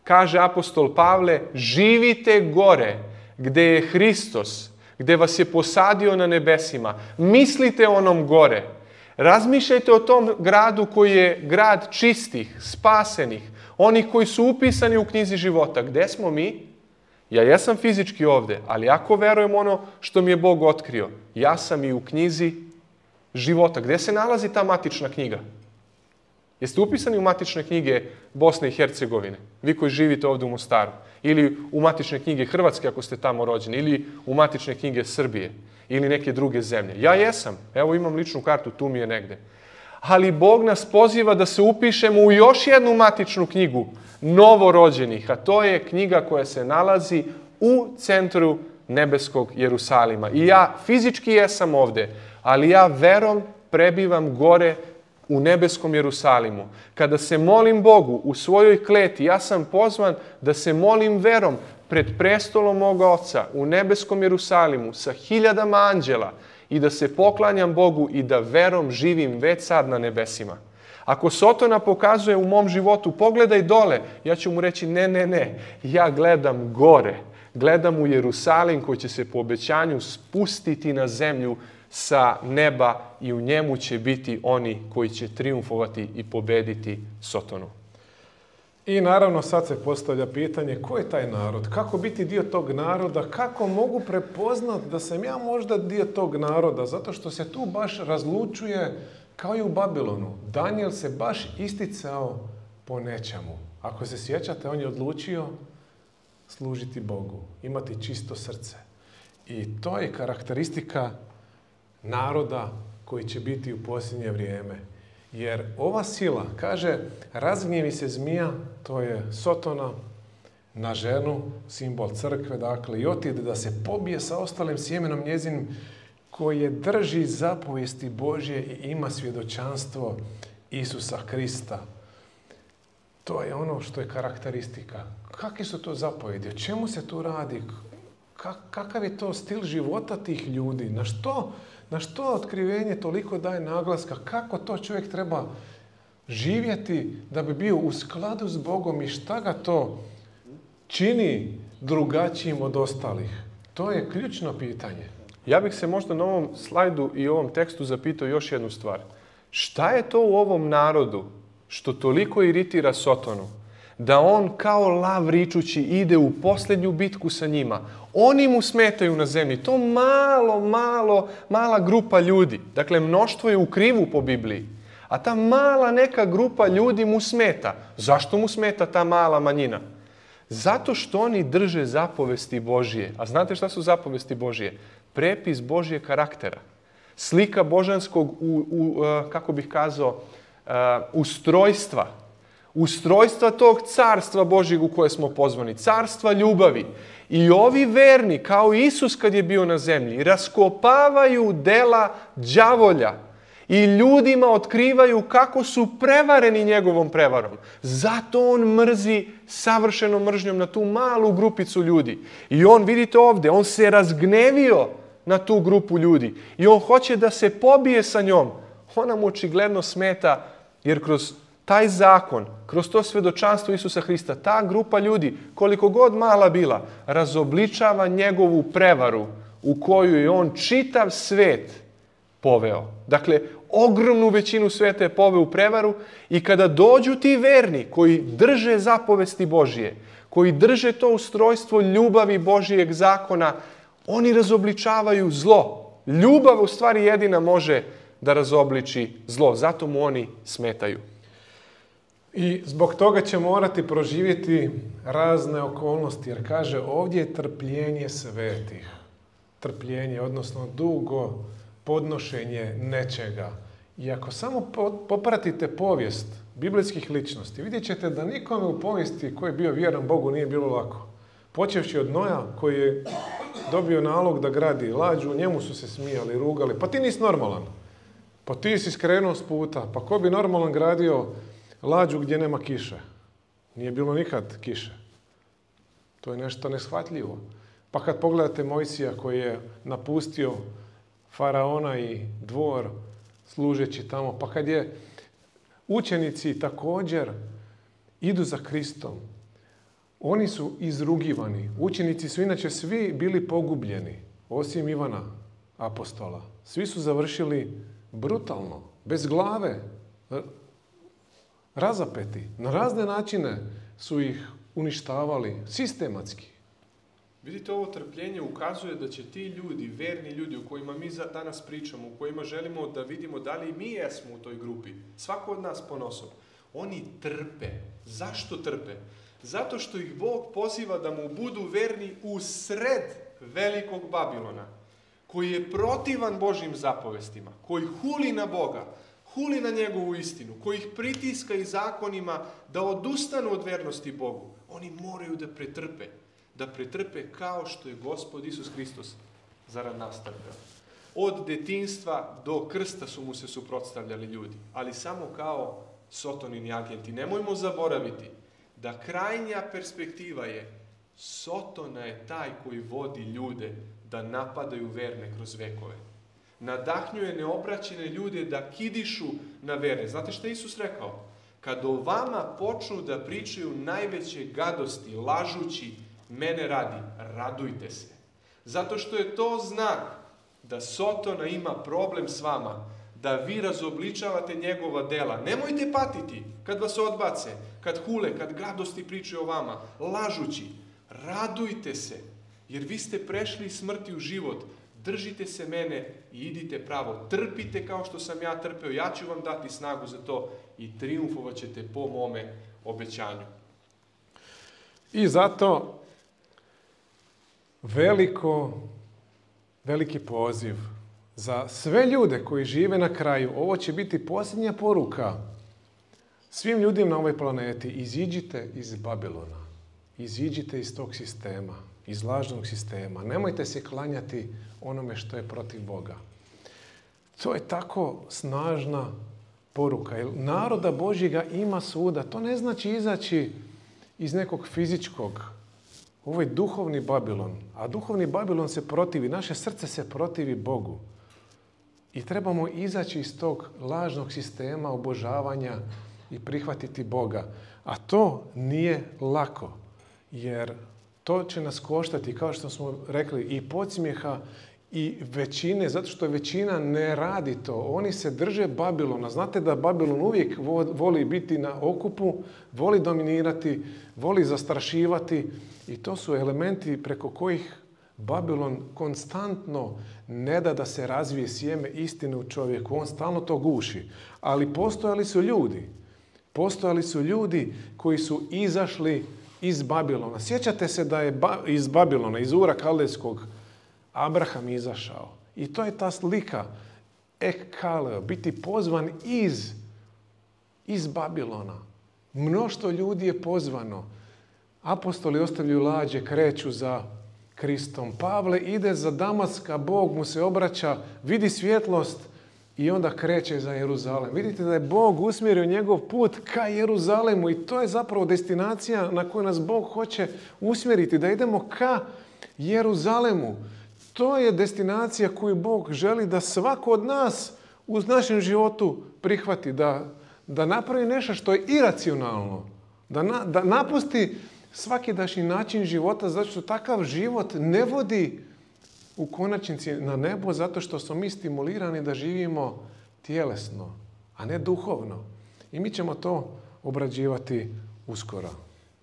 [SPEAKER 2] Kaže apostol Pavle, živite gore gde je Hristos, gde vas je posadio na nebesima. Mislite onom gore. Razmišljajte o tom gradu koji je grad čistih, spasenih, onih koji su upisani u knjizi života. Gde smo mi? Ja jesam fizički ovde, ali ako verujem ono što mi je Bog otkrio, ja sam i u knjizi života. Gde se nalazi ta matična knjiga? Jeste upisani u matične knjige Bosne i Hercegovine? Vi koji živite ovde u Mostaru. Ili u matične knjige Hrvatske ako ste tamo rođeni. Ili u matične knjige Srbije. Ili neke druge zemlje. Ja jesam. Evo imam ličnu kartu, tu mi je negde. Ali Bog nas poziva da se upišemo u još jednu matičnu knjigu novorođenih, a to je knjiga koja se nalazi u centru nebeskog Jerusalima. I ja fizički jesam ovde, ali ja verom prebivam gore u nebeskom Jerusalimu. Kada se molim Bogu u svojoj kleti, ja sam pozvan da se molim verom pred prestolom moga Oca u nebeskom Jerusalimu sa hiljadama anđela i da se poklanjam Bogu i da verom živim već sad na nebesima. Ako Sotona pokazuje u mom životu, pogledaj dole, ja ću mu reći ne, ne, ne, ja gledam gore, gledam u Jerusalim koji će se po obećanju spustiti na zemlju sa neba i u njemu će biti oni koji će triumfovati i pobediti Sotonu.
[SPEAKER 1] I naravno sad se postavlja pitanje ko je taj narod? Kako biti dio tog naroda? Kako mogu prepoznat da sam ja možda dio tog naroda? Zato što se tu baš razlučuje kao i u Babilonu. Daniel se baš isticao po nečemu. Ako se sjećate, on je odlučio služiti Bogu, imati čisto srce. I to je karakteristika naroda koji će biti u posljednje vrijeme. Jer ova sila, kaže, razgnjevi se zmija, to je Sotona, na ženu, simbol crkve, dakle, i otide da se pobije sa ostalim sjemenom njezinim koje drži zapovijesti Božje i ima svjedočanstvo Isusa Krista. To je ono što je karakteristika. Kakve su to zapovjedi? O čemu se tu radi? Kakav je to stil života tih ljudi? Na što, na što otkrivenje toliko daje naglaska? Kako to čovjek treba živjeti da bi bio u skladu s Bogom i šta ga to čini drugačijim od ostalih? To je ključno pitanje.
[SPEAKER 2] Ja bih se možda na ovom slajdu i ovom tekstu zapitao još jednu stvar. Šta je to u ovom narodu što toliko iritira Sotonu? Da on kao lav ričući ide u posljednju bitku sa njima. Oni mu smetaju na zemlji. To malo, malo, mala grupa ljudi. Dakle, mnoštvo je u krivu po Bibliji. A ta mala neka grupa ljudi mu smeta. Zašto mu smeta ta mala manjina? Zato što oni drže zapovesti Božije. A znate šta su zapovesti Božije? Prepis Božije karaktera. Slika božanskog, u, e, kako bih kazao, uh, ustrojstva. Ustrojstva tog carstva Božjeg u koje smo pozvani. Carstva ljubavi. I ovi verni, kao Isus kad je bio na zemlji, raskopavaju dela đavolja i ljudima otkrivaju kako su prevareni njegovom prevarom. Zato on mrzi savršenom mržnjom na tu malu grupicu ljudi. I on, vidite ovdje, on se razgnevio na tu grupu ljudi. I on hoće da se pobije sa njom. Ona mu očigledno smeta jer kroz taj zakon, kroz to svedočanstvo Isusa Hrista, ta grupa ljudi, koliko god mala bila, razobličava njegovu prevaru u koju je on čitav svet poveo. Dakle, ogromnu većinu sveta je poveo u prevaru i kada dođu ti verni koji drže zapovesti Božije, koji drže to ustrojstvo ljubavi Božijeg zakona, oni razobličavaju zlo. Ljubav u stvari jedina može da razobliči zlo. Zato mu oni smetaju.
[SPEAKER 1] I zbog toga će morati proživjeti razne okolnosti, jer kaže ovdje je trpljenje svetih. Trpljenje, odnosno dugo podnošenje nečega. I ako samo popratite povijest biblijskih ličnosti, vidjet ćete da nikome u povijesti koji je bio vjeran Bogu nije bilo lako. Počevši od Noja koji je dobio nalog da gradi lađu, njemu su se smijali, rugali. Pa ti nisi normalan. Pa ti si skrenuo s puta. Pa ko bi normalan gradio lađu gdje nema kiše? Nije bilo nikad kiše. To je nešto neshvatljivo. Pa kad pogledate Mojsija koji je napustio faraona i dvor služeći tamo, pa kad je učenici također idu za Kristom, oni su izrugivani. Učenici su inače svi bili pogubljeni, osim Ivana apostola. Svi su završili brutalno, bez glave, razapeti. Na razne načine su ih uništavali, sistematski.
[SPEAKER 2] Vidite, ovo trpljenje ukazuje da će ti ljudi, verni ljudi u kojima mi danas pričamo, u kojima želimo da vidimo da li mi jesmo u toj grupi, svako od nas ponosom, oni trpe. Zašto trpe? Zato što ih Bog poziva da mu budu verni u sred velikog Babilona, koji je protivan Božim zapovestima, koji huli na Boga, huli na njegovu istinu, koji ih pritiska i zakonima da odustanu od vernosti Bogu. Oni moraju da pretrpe. Da pretrpe kao što je Gospod Isus Hristos zarad nas trpeo. Od detinstva do krsta su mu se suprotstavljali ljudi, ali samo kao sotonini agenti. Nemojmo zaboraviti da krajnja perspektiva je Sotona je taj koji vodi ljude da napadaju verne kroz vekove. Nadahnjuje neobraćene ljude da kidišu na verne. Znate što je Isus rekao? Kad o vama počnu da pričaju najveće gadosti, lažući, mene radi, radujte se. Zato što je to znak da Sotona ima problem s vama, da vi razobličavate njegova dela. Nemojte patiti kad vas odbace, kad hule, kad gadosti pričaju o vama, lažući. Radujte se, jer vi ste prešli smrti u život. Držite se mene i idite pravo. Trpite kao što sam ja trpeo. Ja ću vam dati snagu za to i triumfovat ćete po mome obećanju.
[SPEAKER 1] I zato veliko, veliki poziv za sve ljude koji žive na kraju. Ovo će biti posljednja poruka svim ljudima na ovoj planeti. Iziđite iz Babilona. Iziđite iz tog sistema, iz lažnog sistema. Nemojte se klanjati onome što je protiv Boga. To je tako snažna poruka. Jer naroda Božjega ima suda. To ne znači izaći iz nekog fizičkog. Ovo je duhovni Babilon. A duhovni Babilon se protivi. Naše srce se protivi Bogu. I trebamo izaći iz tog lažnog sistema obožavanja i prihvatiti Boga. A to nije lako. Jer to će nas koštati, kao što smo rekli, i podsmijeha i većine, zato što većina ne radi to. Oni se drže Babilona. Znate da Babilon uvijek voli biti na okupu, voli dominirati, voli zastrašivati i to su elementi preko kojih Babilon konstantno ne da da se razvije sjeme istine u čovjeku. On stalno to guši. Ali postojali su ljudi. Postojali su ljudi koji su izašli iz Babilona. Sjećate se da je iz Babilona, iz Ura Kaldejskog, Abraham izašao. I to je ta slika ekkaleo, biti pozvan iz, iz Babilona. Mnošto ljudi je pozvano. Apostoli ostavljaju lađe, kreću za Kristom. Pavle ide za Damaska, Bog mu se obraća, vidi svjetlost i onda kreće za Jeruzalem. Vidite da je Bog usmjerio njegov put ka Jeruzalemu i to je zapravo destinacija na koju nas Bog hoće usmjeriti, da idemo ka Jeruzalemu. To je destinacija koju Bog želi da svako od nas u našem životu prihvati, da, da napravi nešto što je iracionalno, da, na, da napusti svakidašnji način života, zato što takav život ne vodi u konačnici na nebo, zato što smo mi stimulirani da živimo tjelesno, a ne duhovno. I mi ćemo to obrađivati uskoro.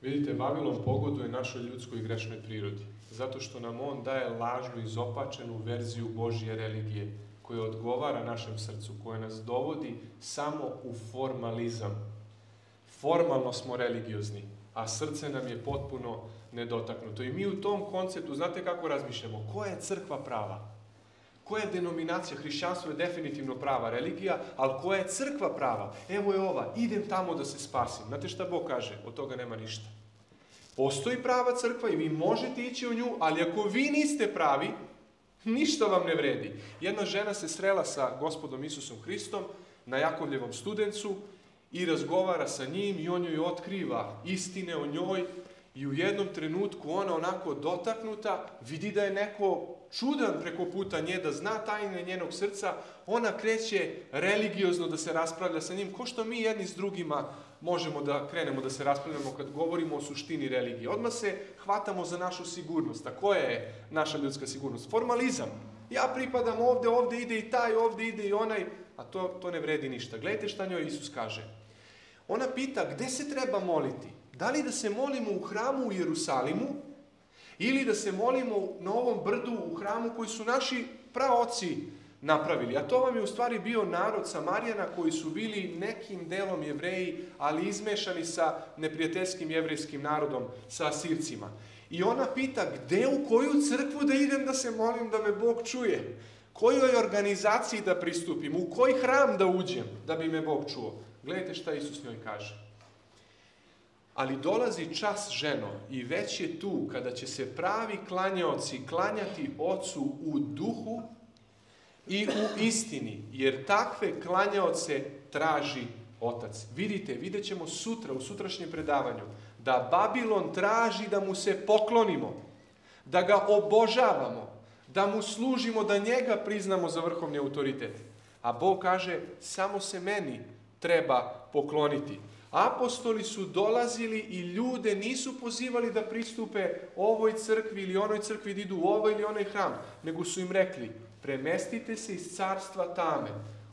[SPEAKER 2] Vidite, Babilon pogoduje našoj ljudskoj i grešnoj prirodi zato što nam on daje lažnu i zopačenu verziju Božje religije koja odgovara našem srcu, koja nas dovodi samo u formalizam. Formalno smo religiozni, a srce nam je potpuno nedotaknuto. I mi u tom konceptu, znate kako razmišljamo? Koja je crkva prava? Koja je denominacija? Hrišćanstvo je definitivno prava religija, ali koja je crkva prava? Evo je ova, idem tamo da se spasim. Znate šta Bog kaže? Od toga nema ništa. Postoji prava crkva i vi možete ići u nju, ali ako vi niste pravi, ništa vam ne vredi. Jedna žena se srela sa gospodom Isusom Hristom na Jakovljevom studencu i razgovara sa njim i on joj otkriva istine o njoj i u jednom trenutku ona onako dotaknuta, vidi da je neko čudan preko puta nje, da zna tajne njenog srca, ona kreće religiozno da se raspravlja sa njim, ko što mi jedni s drugima možemo da krenemo da se raspravljamo kad govorimo o suštini religije. Odmah se hvatamo za našu sigurnost. A koja je naša ljudska sigurnost? Formalizam. Ja pripadam ovde, ovde ide i taj, ovde ide i onaj, a to, to ne vredi ništa. Gledajte šta njoj Isus kaže. Ona pita gde se treba moliti? Da li da se molimo u hramu u Jerusalimu ili da se molimo na ovom brdu u hramu koji su naši praoci napravili. A to vam je u stvari bio narod Samarijana koji su bili nekim delom jevreji, ali izmešani sa neprijateljskim jevrejskim narodom, sa Asircima. I ona pita gde u koju crkvu da idem da se molim da me Bog čuje? Kojoj organizaciji da pristupim? U koji hram da uđem da bi me Bog čuo? Gledajte šta Isus njoj kaže. Ali dolazi čas ženo i već je tu kada će se pravi klanjaoci klanjati ocu u duhu i u istini, jer takve klanjaoce traži otac. Vidite, vidjet ćemo sutra, u sutrašnjem predavanju, da Babilon traži da mu se poklonimo, da ga obožavamo, da mu služimo, da njega priznamo za vrhovni autoritet. A Bog kaže, samo se meni treba pokloniti. Apostoli su dolazili i ljude nisu pozivali da pristupe ovoj crkvi ili onoj crkvi da idu u ovaj ili onaj hram, nego su im rekli, premestite se iz carstva tame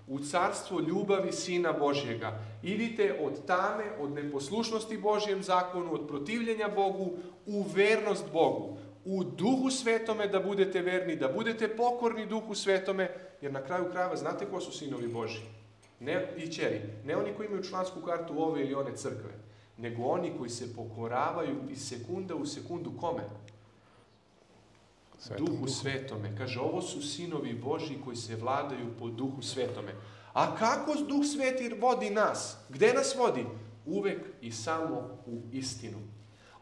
[SPEAKER 2] u carstvo ljubavi Sina Božjega. Idite od tame, od neposlušnosti Božjem zakonu, od protivljenja Bogu, u vernost Bogu. U duhu svetome da budete verni, da budete pokorni duhu svetome, jer na kraju krajeva znate ko su sinovi Božji? Ne, I čeri. Ne oni koji imaju člansku kartu ove ili one crkve, nego oni koji se pokoravaju iz sekunda u sekundu kome? Svetom duhu, duhu svetome. Kaže, ovo su sinovi Boži koji se vladaju po duhu svetome. A kako duh sveti vodi nas? Gde nas vodi? Uvek i samo u istinu.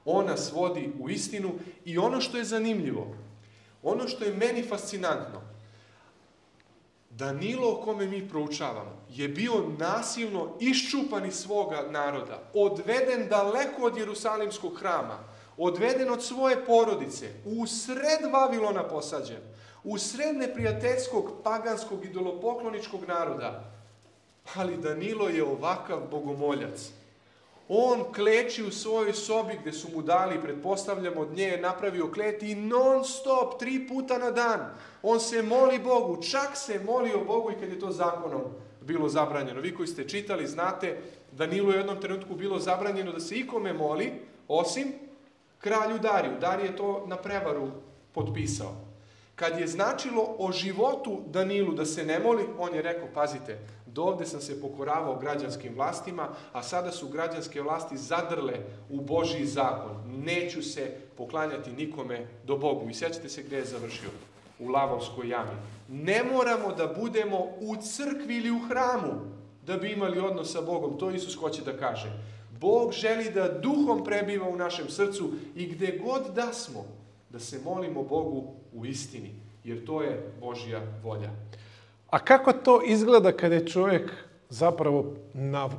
[SPEAKER 2] On nas vodi u istinu i ono što je zanimljivo, ono što je meni fascinantno, Danilo o kome mi proučavamo je bio nasilno iščupan iz svoga naroda, odveden daleko od Jerusalimskog hrama, odveden od svoje porodice, u sred Vavilona posađen, u sred neprijateljskog paganskog idolopokloničkog naroda. Ali Danilo je ovakav bogomoljac. On kleči u svojoj sobi gdje su mu dali, pretpostavljam od nje je napravio kleti non stop, tri puta na dan. On se moli Bogu, čak se molio Bogu i kad je to zakonom bilo zabranjeno. Vi koji ste čitali znate da Nilu je u jednom trenutku bilo zabranjeno da se ikome moli, osim kralju Dariju. Darij je to na prevaru potpisao. Kad je značilo o životu Danilu da se ne moli, on je rekao, pazite, dovde sam se pokoravao građanskim vlastima, a sada su građanske vlasti zadrle u Božiji zakon. Neću se poklanjati nikome do Bogu. I sjećate se gdje je završio? U Lavovskoj jami. Ne moramo da budemo u crkvi ili u hramu da bi imali odnos sa Bogom. To Isus hoće da kaže. Bog želi da duhom prebiva u našem srcu i gdje god da smo, da se molimo Bogu u istini, jer to je Božja volja.
[SPEAKER 1] A kako to izgleda kad je čovjek zapravo na,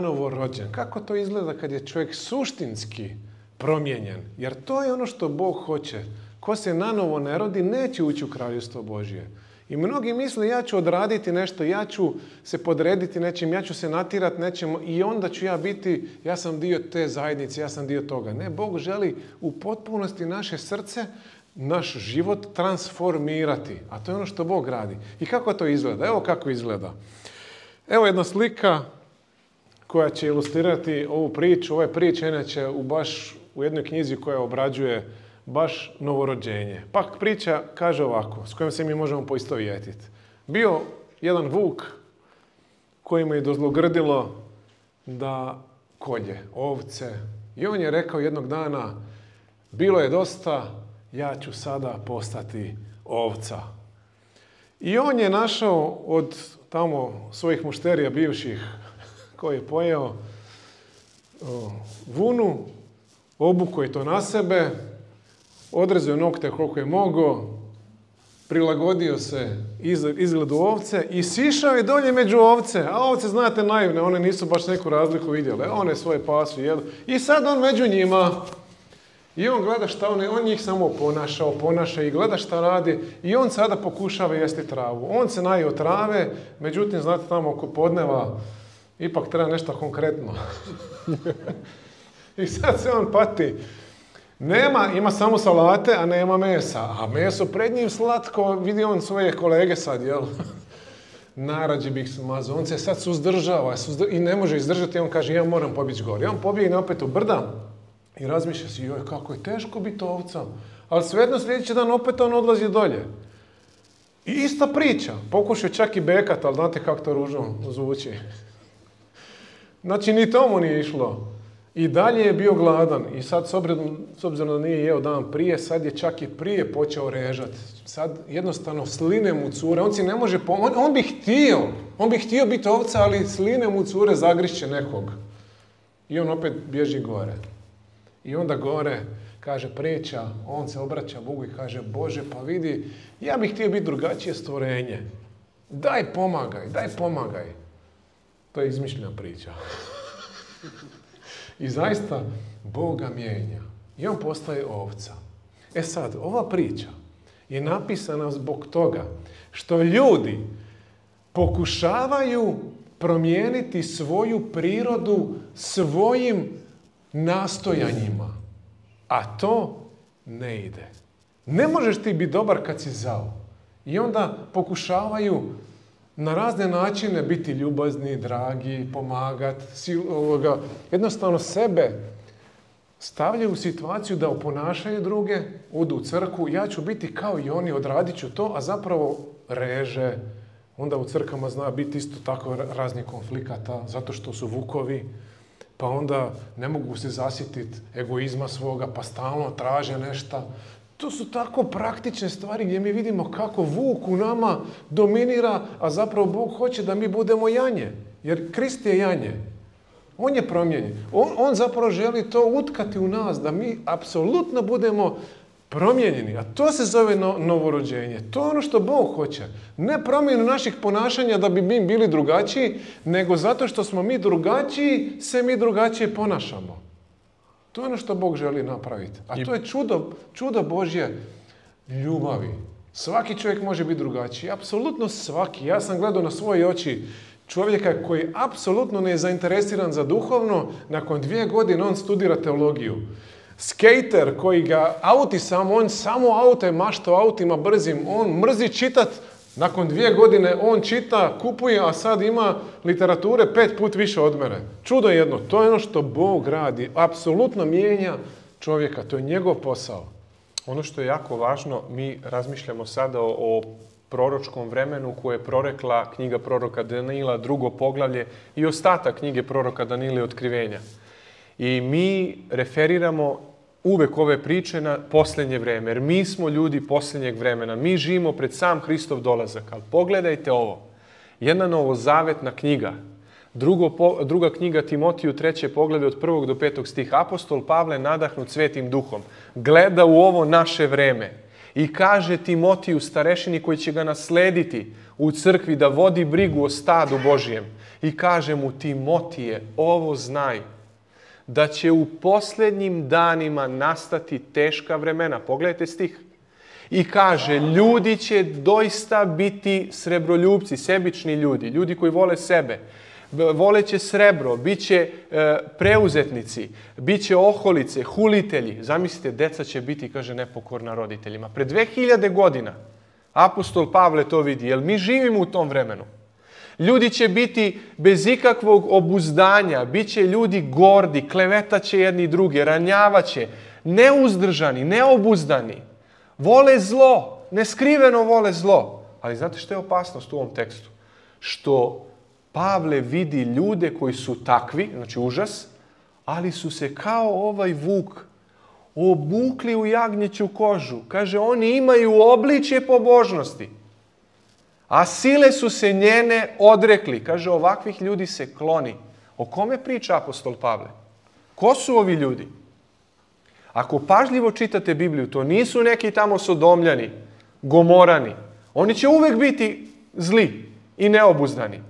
[SPEAKER 1] novo rođen? Kako to izgleda kad je čovjek suštinski promijenjen? Jer to je ono što Bog hoće. Ko se na novo ne rodi, neće ući u kraljevstvo Božje. I mnogi misle ja ću odraditi nešto, ja ću se podrediti nečim, ja ću se natirati nečemu i onda ću ja biti, ja sam dio te zajednice, ja sam dio toga. Ne, Bog želi u potpunosti naše srce, naš život transformirati. A to je ono što Bog radi. I kako to izgleda? Evo kako izgleda. Evo jedna slika koja će ilustrirati ovu priču. Ova priča inače u baš u jednoj knjizi koja obrađuje baš novorođenje. Pa priča kaže ovako, s kojom se mi možemo poistovjetiti. Bio jedan vuk koji mu je dozlogrdilo da kolje ovce. I on je rekao jednog dana, bilo je dosta, ja ću sada postati ovca. I on je našao od tamo svojih mušterija bivših koji je pojeo vunu, obuko je to na sebe, odrezao nokte koliko je mogao, prilagodio se izgledu ovce i sišao je dolje među ovce. A ovce, znate, naivne, one nisu baš neku razliku vidjele. One svoje pasu jedu. I sad on među njima. I on gleda šta on, on njih samo ponaša, ponaša i gleda šta radi. I on sada pokušava jesti travu. On se naje od trave, međutim, znate, tamo oko podneva ipak treba nešto konkretno. I sad se on pati nema, ima samo salate, a nema mesa. A meso pred njim slatko, vidi on svoje kolege sad, jel? Narađe bih smazao. On se sad suzdržava i ne može izdržati. On kaže, ja moram pobići gore. I on pobjegne opet u brda i razmišlja si, joj, kako je teško biti ovca. Ali svejedno sljedeći dan opet on odlazi dolje. I ista priča. Pokušao čak i bekat, ali znate kako to ružno zvuči. Znači, ni tomu nije išlo. I dalje je bio gladan i sad s obzirom, da nije jeo dan prije, sad je čak i prije počeo režati. Sad jednostavno sline mu cure, on si ne može on, on, bi htio, on bi htio biti ovca, ali sline mu cure zagrišće nekog. I on opet bježi gore. I onda gore kaže priča, on se obraća Bogu i kaže Bože pa vidi, ja bih htio biti drugačije stvorenje. Daj pomagaj, daj pomagaj. To je izmišljena priča. I zaista Boga mijenja. I on postaje ovca. E sad, ova priča je napisana zbog toga što ljudi pokušavaju promijeniti svoju prirodu svojim nastojanjima. A to ne ide. Ne možeš ti biti dobar kad si zao. I onda pokušavaju na razne načine biti ljubazni, dragi, pomagat, ovoga, jednostavno sebe stavljaju u situaciju da oponašaju druge, odu u crku, ja ću biti kao i oni, odradit ću to, a zapravo reže, onda u crkama zna biti isto tako raznih konflikata, zato što su vukovi, pa onda ne mogu se zasjetiti egoizma svoga, pa stalno traže nešto, to su tako praktične stvari gdje mi vidimo kako vuk u nama dominira, a zapravo Bog hoće da mi budemo janje. Jer Krist je janje. On je promijenjen. On, on zapravo želi to utkati u nas, da mi apsolutno budemo promijenjeni. A to se zove no, novorođenje. To je ono što Bog hoće. Ne promjenu naših ponašanja da bi mi bili drugačiji, nego zato što smo mi drugačiji, se mi drugačije ponašamo. To je ono što Bog želi napraviti. A to je čudo, čudo Božje ljubavi. Svaki čovjek može biti drugačiji. Apsolutno svaki. Ja sam gledao na svoje oči čovjeka koji apsolutno ne je zainteresiran za duhovno. Nakon dvije godine on studira teologiju. Skater koji ga auti samo, on samo aute mašta o autima brzim. On mrzi čitat nakon dvije godine on čita, kupuje, a sad ima literature pet put više od mene. Čudo jedno, to je ono što Bog radi. Apsolutno mijenja čovjeka, to je njegov posao.
[SPEAKER 2] Ono što je jako važno, mi razmišljamo sada o, proročkom vremenu koje je prorekla knjiga proroka Danila, drugo poglavlje i ostatak knjige proroka Danila i otkrivenja. I mi referiramo uvek ove priče na posljednje vreme, jer mi smo ljudi posljednjeg vremena, mi živimo pred sam Hristov dolazak, ali pogledajte ovo, jedna novozavetna knjiga, Drugo, druga knjiga Timotiju, treće poglede od prvog do petog stih. Apostol Pavle nadahnut svetim duhom gleda u ovo naše vreme i kaže Timotiju, starešini koji će ga naslediti u crkvi da vodi brigu o stadu Božijem. I kaže mu Timotije, ovo znaj, da će u posljednjim danima nastati teška vremena. Pogledajte stih. I kaže, ljudi će doista biti srebroljubci, sebični ljudi, ljudi koji vole sebe voleće srebro, bit će e, preuzetnici, bit će oholice, hulitelji. Zamislite, deca će biti, kaže, nepokorna roditeljima. Pre 2000 godina apostol Pavle to vidi, jer mi živimo u tom vremenu. Ljudi će biti bez ikakvog obuzdanja, bit će ljudi gordi, klevetaće jedni druge, ranjavaće, neuzdržani, neobuzdani. Vole zlo, neskriveno vole zlo. Ali znate što je opasnost u ovom tekstu? Što Pavle vidi ljude koji su takvi, znači užas, ali su se kao ovaj vuk obukli u jagnjeću kožu. Kaže, oni imaju obličje pobožnosti. A sile su se njene odrekli. Kaže, ovakvih ljudi se kloni. O kome priča apostol Pavle? Ko su ovi ljudi? Ako pažljivo čitate Bibliju, to nisu neki tamo sodomljani, gomorani. Oni će uvek biti zli i neobuzdani.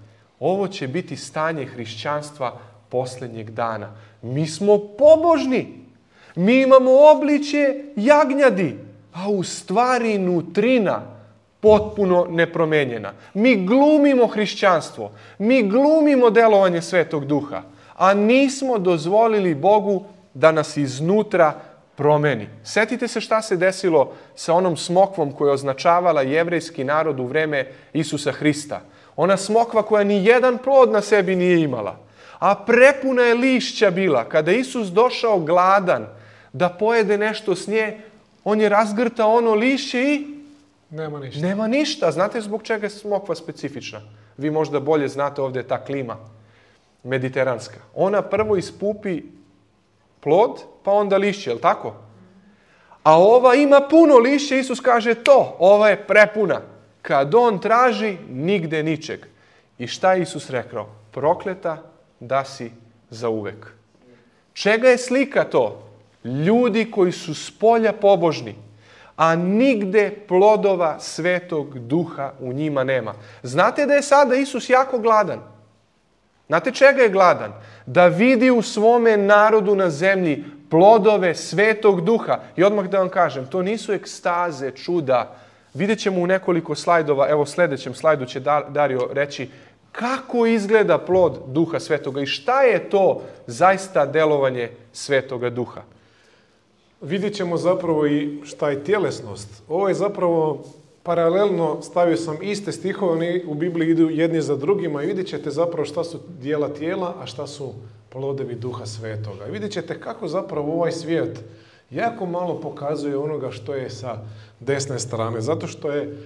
[SPEAKER 2] Ovo će biti stanje hrišćanstva posljednjeg dana. Mi smo pobožni. Mi imamo obličje jagnjadi, a u stvari nutrina potpuno nepromenjena. Mi glumimo hrišćanstvo. Mi glumimo delovanje Svetog Duha. A nismo dozvolili Bogu da nas iznutra promeni. Setite se šta se desilo sa onom smokvom koja je označavala jevrejski narod u vreme Isusa Hrista. Ona smokva koja ni jedan plod na sebi nije imala. A prepuna je lišća bila. Kada Isus došao gladan da pojede nešto s nje, on je razgrtao ono lišće i
[SPEAKER 1] nema ništa.
[SPEAKER 2] Nema ništa. Znate zbog čega je smokva specifična? Vi možda bolje znate ovdje je ta klima mediteranska. Ona prvo ispupi plod, pa onda lišće, je tako? A ova ima puno lišće, Isus kaže to, ova je prepuna. Kad on traži, nigde ničeg. I šta je Isus rekao? Prokleta da si za uvek. Čega je slika to? Ljudi koji su s polja pobožni, a nigde plodova svetog duha u njima nema. Znate da je sada Isus jako gladan? Znate čega je gladan? Da vidi u svome narodu na zemlji plodove svetog duha. I odmah da vam kažem, to nisu ekstaze, čuda, Vidjet ćemo u nekoliko slajdova, evo sljedećem slajdu će Dario reći kako izgleda plod duha svetoga i šta je to zaista delovanje svetoga duha.
[SPEAKER 1] Vidjet ćemo zapravo i šta je tjelesnost. Ovo je zapravo paralelno, stavio sam iste stihove, oni u Bibliji idu jedni za drugima i vidjet ćete zapravo šta su dijela tijela, a šta su plodevi duha svetoga. I vidjet ćete kako zapravo ovaj svijet jako malo pokazuje onoga što je sa desne strane. Zato što je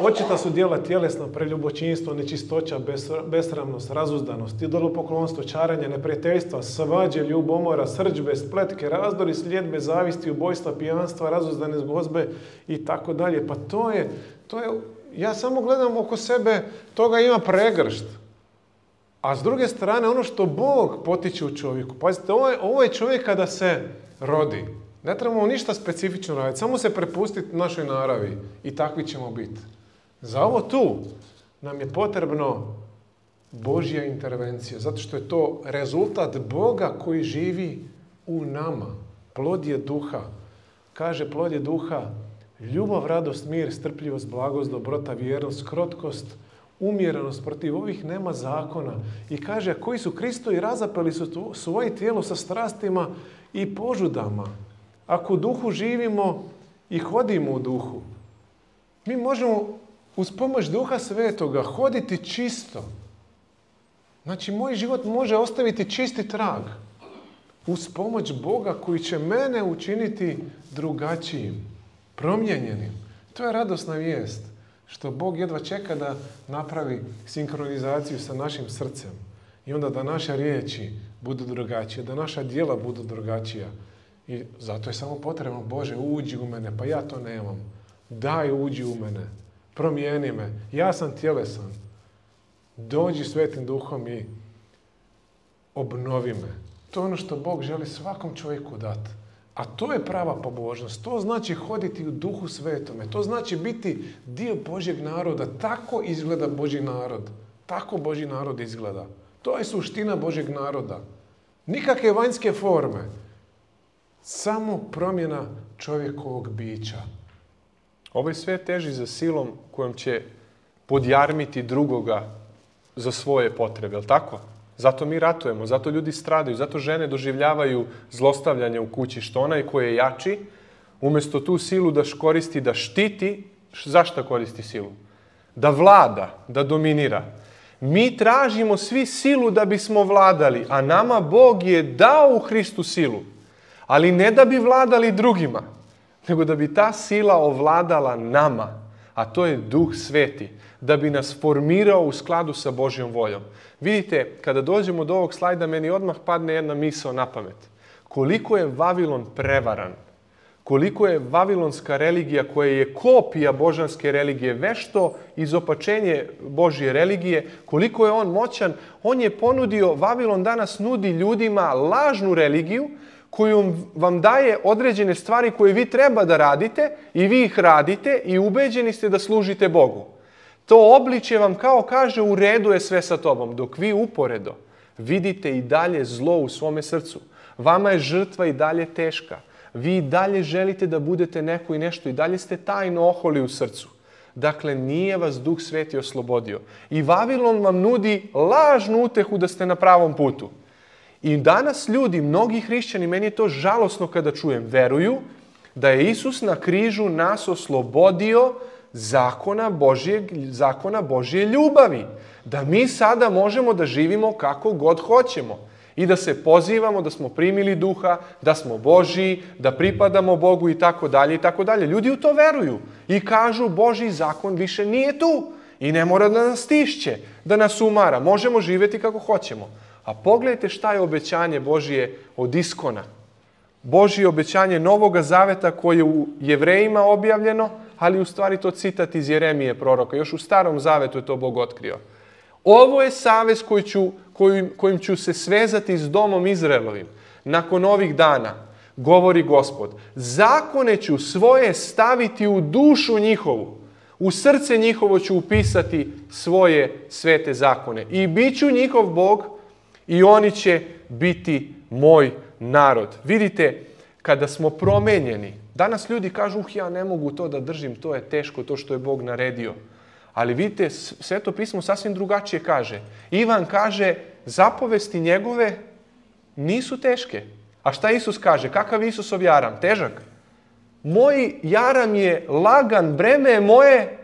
[SPEAKER 1] očita su dijela tjelesna, preljubočinstvo, nečistoća, besramnost, razuzdanost, idolopoklonstvo, čaranje, neprijateljstva, svađe, ljubomora, srđbe, spletke, razdori, sljedbe, zavisti, ubojstva, pijanstva, razuzdane zgozbe i tako dalje. Pa to je, to je, ja samo gledam oko sebe, toga ima pregršt. a s druge strane ono što Bog potiče u čovjeku. Pazite, ovo je, ovo je čovjek kada se rodi. Ne trebamo ništa specifično raditi, samo se prepustiti našoj naravi i takvi ćemo biti. Za ovo tu nam je potrebno Božja intervencija, zato što je to rezultat Boga koji živi u nama. Plod je duha. Kaže plod je duha ljubav, radost, mir, strpljivost, blagost, dobrota, vjernost, krotkost, umjerenost. Protiv ovih nema zakona. I kaže, koji su Kristo i razapeli su svoje tijelo sa strastima i požudama. Ako u duhu živimo i hodimo u duhu, mi možemo uz pomoć duha svetoga hoditi čisto. Znači, moj život može ostaviti čisti trag uz pomoć Boga koji će mene učiniti drugačijim, promijenjenim. To je radosna vijest, što Bog jedva čeka da napravi sinkronizaciju sa našim srcem i onda da naše riječi budu drugačije, da naša djela budu drugačija. I zato je samo potrebno, Bože, uđi u mene, pa ja to nemam. Daj, uđi u mene, promijeni me, ja sam tjelesan. Dođi svetim duhom i obnovi me. To je ono što Bog želi svakom čovjeku dati. A to je prava pobožnost. To znači hoditi u duhu svetome. To znači biti dio Božjeg naroda. Tako izgleda Božji narod. Tako Božji narod izgleda. To je suština Božjeg naroda. Nikakve vanjske forme. Samo promjena čovjekovog bića.
[SPEAKER 2] Ovaj sve teži za silom kojom će podjarmiti drugoga za svoje potrebe, je tako? Zato mi ratujemo, zato ljudi stradaju, zato žene doživljavaju zlostavljanje u kući, što onaj koji je jači, umjesto tu silu da koristi, da štiti, zašto koristi silu? Da vlada, da dominira. Mi tražimo svi silu da bismo vladali, a nama Bog je dao u Hristu silu. Ali ne da bi vladali drugima, nego da bi ta sila ovladala nama, a to je Duh Sveti, da bi nas formirao u skladu sa Božjom voljom. Vidite, kada dođemo do ovog slajda, meni odmah padne jedna misao na pamet. Koliko je Vavilon prevaran, koliko je vavilonska religija koja je kopija božanske religije, vešto izopačenje Božje religije, koliko je on moćan, on je ponudio, Vavilon danas nudi ljudima lažnu religiju koju vam daje određene stvari koje vi treba da radite i vi ih radite i ubeđeni ste da služite Bogu. To obličje vam kao kaže u redu je sve sa tobom, dok vi uporedo vidite i dalje zlo u svome srcu. Vama je žrtva i dalje teška. Vi i dalje želite da budete neko i nešto i dalje ste tajno oholi u srcu. Dakle, nije vas Duh Sveti oslobodio. I Vavilon vam nudi lažnu utehu da ste na pravom putu. I danas ljudi, mnogi hrišćani, meni je to žalosno kada čujem, veruju da je Isus na križu nas oslobodio zakona Božijeg, zakona Božije ljubavi. Da mi sada možemo da živimo kako god hoćemo i da se pozivamo da smo primili duha, da smo Božiji, da pripadamo Bogu i tako dalje i tako dalje. Ljudi u to veruju i kažu Božji zakon više nije tu i ne mora da nas tišće, da nas umara. Možemo živjeti kako hoćemo. A pogledajte šta je obećanje Božije od iskona. Božije obećanje Novoga Zaveta koje je u Jevrejima objavljeno, ali u stvari to citat iz Jeremije proroka. Još u starom zavetu je to Bog otkrio. Ovo je savez koji ću, kojim, kojim ću se svezati s domom Izraelovim. Nakon ovih dana, govori gospod, zakone ću svoje staviti u dušu njihovu. U srce njihovo ću upisati svoje svete zakone. I bit ću njihov Bog i oni će biti moj narod. Vidite, kada smo promenjeni, Danas ljudi kažu, uh, ja ne mogu to da držim, to je teško, to što je Bog naredio. Ali vidite, Sveto pismo sasvim drugačije kaže. Ivan kaže, zapovesti njegove nisu teške. A šta Isus kaže? Kakav Isusov jaram? Težak. Moj jaram je lagan, breme je moje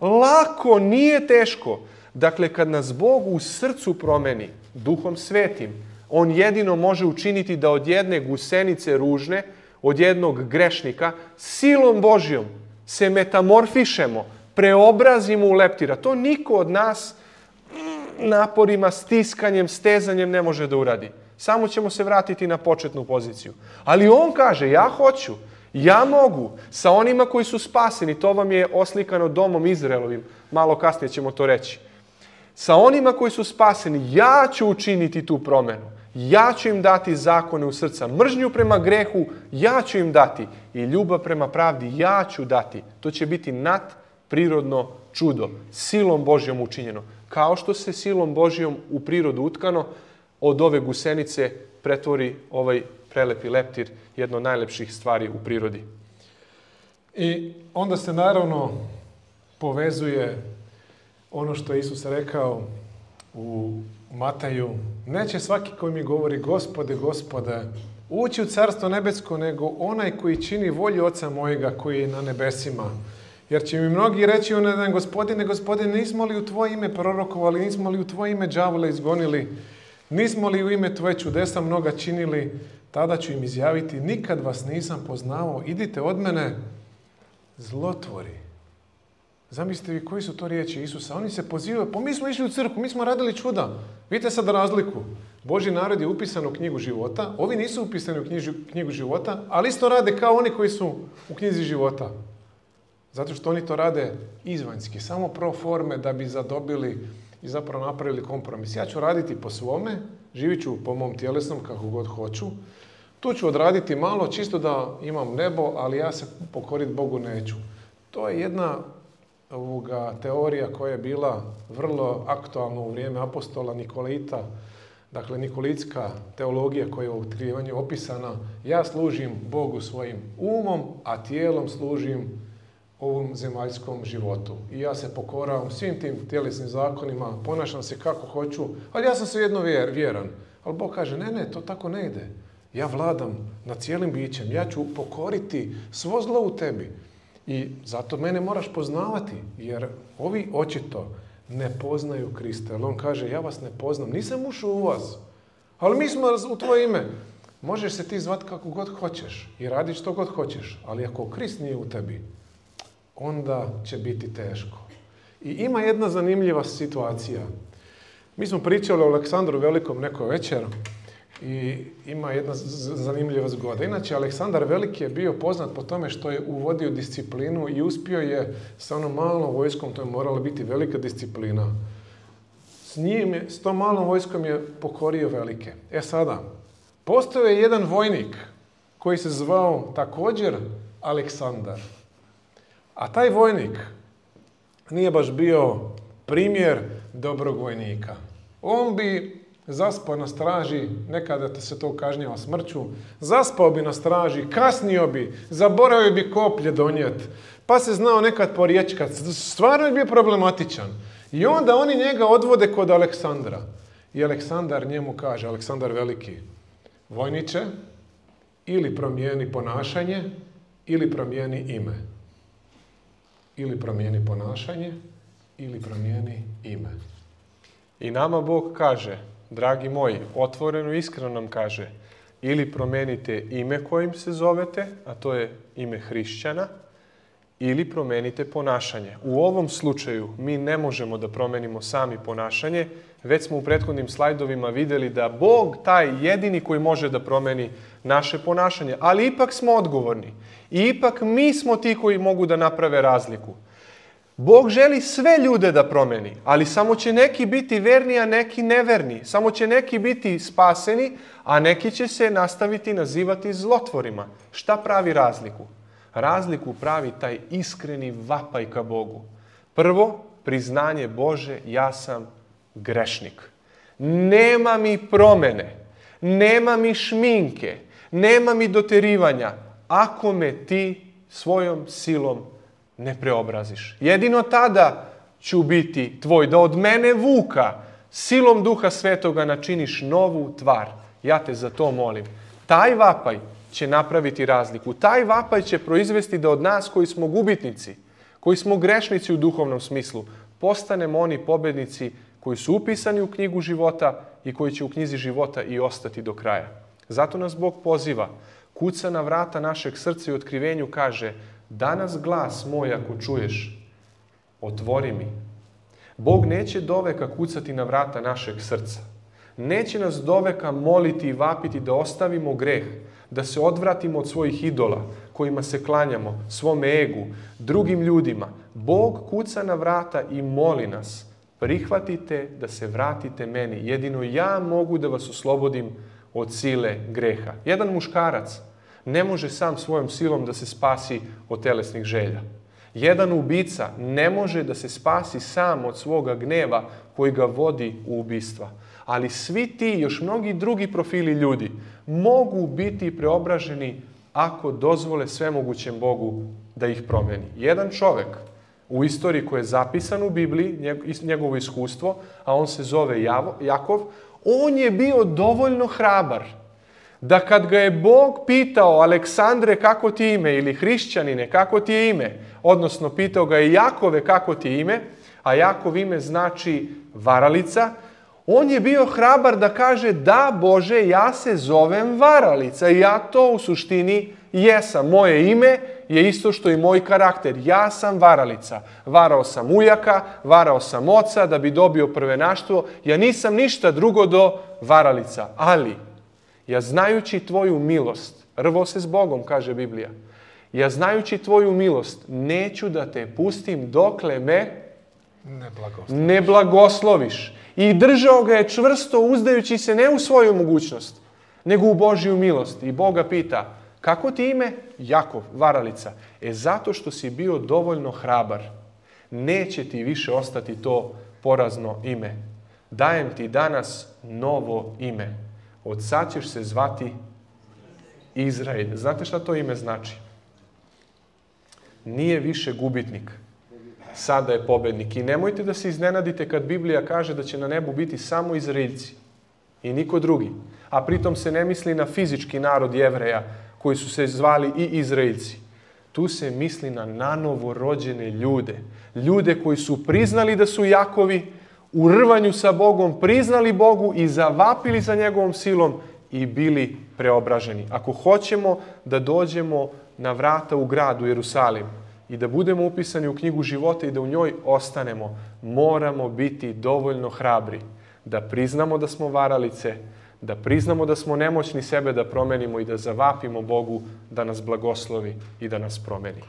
[SPEAKER 2] lako, nije teško. Dakle, kad nas Bog u srcu promeni, duhom svetim, on jedino može učiniti da od jedne gusenice ružne od jednog grešnika, silom Božjom se metamorfišemo, preobrazimo u leptira. To niko od nas naporima, stiskanjem, stezanjem ne može da uradi. Samo ćemo se vratiti na početnu poziciju. Ali on kaže, ja hoću, ja mogu, sa onima koji su spaseni, to vam je oslikano domom Izraelovim, malo kasnije ćemo to reći. Sa onima koji su spaseni, ja ću učiniti tu promenu. Ja ću im dati zakone u srca. Mržnju prema grehu, ja ću im dati. I ljubav prema pravdi, ja ću dati. To će biti nadprirodno čudo, silom Božjom učinjeno. Kao što se silom Božjom u prirodu utkano, od ove gusenice pretvori ovaj prelepi leptir, jedno od najlepših stvari u prirodi.
[SPEAKER 1] I onda se naravno povezuje ono što je Isus rekao u Mataju. Neće svaki koji mi govori gospode, gospode, ući u carstvo nebesko, nego onaj koji čini volju oca mojega koji je na nebesima. Jer će mi mnogi reći onaj dan, gospodine, gospodine, nismo li u tvoje ime prorokovali, nismo li u tvoje ime đavola izgonili, nismo li u ime tvoje čudesa mnoga činili, tada ću im izjaviti, nikad vas nisam poznavao, idite od mene, zlotvori. Zamislite vi koji su to riječi Isusa. Oni se pozivaju, pa mi smo išli u crkvu, mi smo radili čuda. Vidite sad razliku. Boži narod je upisan u knjigu života, ovi nisu upisani u knjigu života, ali isto rade kao oni koji su u knjizi života. Zato što oni to rade izvanjski, samo pro forme da bi zadobili i zapravo napravili kompromis. Ja ću raditi po svome, živit ću po mom tjelesnom kako god hoću. Tu ću odraditi malo, čisto da imam nebo, ali ja se pokoriti Bogu neću. To je jedna ovoga, teorija koja je bila vrlo aktualna u vrijeme apostola Nikolita, dakle Nikolitska teologija koja je u otkrivanju opisana, ja služim Bogu svojim umom, a tijelom služim ovom zemaljskom životu. I ja se pokoravam svim tim tjelesnim zakonima, ponašam se kako hoću, ali ja sam svejedno vjeran. Ali Bog kaže, ne, ne, to tako ne ide. Ja vladam nad cijelim bićem, ja ću pokoriti svo zlo u tebi. I zato mene moraš poznavati, jer ovi očito ne poznaju Krista. Jer on kaže, ja vas ne poznam, nisam ušao u vas, ali mi smo u tvoje ime. Možeš se ti zvati kako god hoćeš i radiš što god hoćeš, ali ako Krist nije u tebi, onda će biti teško. I ima jedna zanimljiva situacija. Mi smo pričali o Aleksandru Velikom neko večer i ima jedna zanimljiva zgoda. Inače, Aleksandar Veliki je bio poznat po tome što je uvodio disciplinu i uspio je sa onom malom vojskom, to je morala biti velika disciplina. S njim je, s tom malom vojskom je pokorio velike. E sada, postoje je jedan vojnik koji se zvao također Aleksandar. A taj vojnik nije baš bio primjer dobrog vojnika. On bi zaspao na straži, nekada se to kažnjava smrću, zaspao bi na straži, kasnio bi, zaboravio bi koplje donijet, pa se znao nekad poriječkat, stvarno je bio problematičan. I onda oni njega odvode kod Aleksandra. I Aleksandar njemu kaže, Aleksandar Veliki, vojniče, ili promijeni ponašanje, ili promijeni ime. Ili promijeni ponašanje, ili promijeni ime.
[SPEAKER 2] I nama Bog kaže, dragi moji, otvoreno i iskreno nam kaže ili promenite ime kojim se zovete, a to je ime hrišćana, ili promenite ponašanje. U ovom slučaju mi ne možemo da promenimo sami ponašanje, već smo u prethodnim slajdovima videli da Bog taj jedini koji može da promeni naše ponašanje, ali ipak smo odgovorni. I ipak mi smo ti koji mogu da naprave razliku. Bog želi sve ljude da promeni, ali samo će neki biti verni, a neki neverni. Samo će neki biti spaseni, a neki će se nastaviti nazivati zlotvorima. Šta pravi razliku? Razliku pravi taj iskreni vapaj ka Bogu. Prvo, priznanje Bože, ja sam grešnik. Nema mi promene, nema mi šminke, nema mi doterivanja, ako me ti svojom silom ne preobraziš. Jedino tada ću biti tvoj, da od mene vuka silom duha svetoga načiniš novu tvar. Ja te za to molim. Taj vapaj će napraviti razliku. Taj vapaj će proizvesti da od nas koji smo gubitnici, koji smo grešnici u duhovnom smislu, postanemo oni pobednici koji su upisani u knjigu života i koji će u knjizi života i ostati do kraja. Zato nas Bog poziva, kuca na vrata našeg srca i otkrivenju kaže Danas glas moj ako čuješ, otvori mi. Bog neće doveka kucati na vrata našeg srca. Neće nas doveka moliti i vapiti da ostavimo greh, da se odvratimo od svojih idola kojima se klanjamo, svom egu, drugim ljudima. Bog kuca na vrata i moli nas. prihvatite da se vratite meni. Jedino ja mogu da vas oslobodim od sile greha. Jedan muškarac ne može sam svojom silom da se spasi od telesnih želja. Jedan ubica ne može da se spasi sam od svoga gneva koji ga vodi u ubistva. Ali svi ti još mnogi drugi profili ljudi mogu biti preobraženi ako dozvole svemogućem Bogu da ih promeni. Jedan čovek u istoriji koji je zapisan u Bibliji, njegovo iskustvo, a on se zove Jakov, on je bio dovoljno hrabar da kad ga je Bog pitao Aleksandre kako ti ime ili hrišćanine kako ti je ime, odnosno pitao ga je Jakove kako ti ime, a Jakov ime znači varalica, on je bio hrabar da kaže da Bože ja se zovem varalica i ja to u suštini jesam. Moje ime je isto što i moj karakter. Ja sam varalica. Varao sam ujaka, varao sam oca da bi dobio prvenaštvo. Ja nisam ništa drugo do varalica. Ali, ja znajući tvoju milost, rvo se s Bogom, kaže Biblija, ja znajući tvoju milost, neću da te pustim dokle me
[SPEAKER 1] ne blagosloviš.
[SPEAKER 2] Ne blagosloviš. I držao ga je čvrsto uzdajući se ne u svoju mogućnost, nego u Božju milost. I Boga pita, kako ti ime? Jakov, varalica. E zato što si bio dovoljno hrabar, neće ti više ostati to porazno ime. Dajem ti danas novo ime. Od sad ćeš se zvati Izrael. Znate šta to ime znači? Nije više gubitnik. Sada je pobednik. I nemojte da se iznenadite kad Biblija kaže da će na nebu biti samo Izraeljci i niko drugi. A pritom se ne misli na fizički narod jevreja koji su se zvali i Izraeljci. Tu se misli na nanovo rođene ljude. Ljude koji su priznali da su Jakovi, u rvanju sa Bogom priznali Bogu i zavapili za njegovom silom i bili preobraženi. Ako hoćemo da dođemo na vrata u gradu Jerusalim i da budemo upisani u knjigu života i da u njoj ostanemo, moramo biti dovoljno hrabri da priznamo da smo varalice, da priznamo da smo nemoćni sebe da promenimo i da zavapimo Bogu da nas blagoslovi i da nas promeni.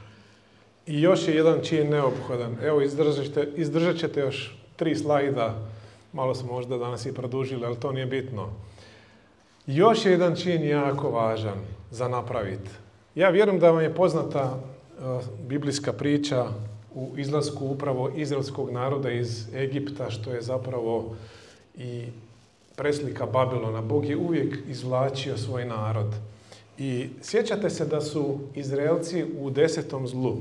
[SPEAKER 1] I još je jedan čin neophodan. Evo, izdržat, izdržat ćete još tri slajda. Malo smo možda danas i produžili, ali to nije bitno. Još je jedan čin jako važan za napraviti. Ja vjerujem da vam je poznata uh, biblijska priča u izlasku upravo izraelskog naroda iz Egipta, što je zapravo i preslika Babilona. Bog je uvijek izvlačio svoj narod. I sjećate se da su Izraelci u desetom zlu.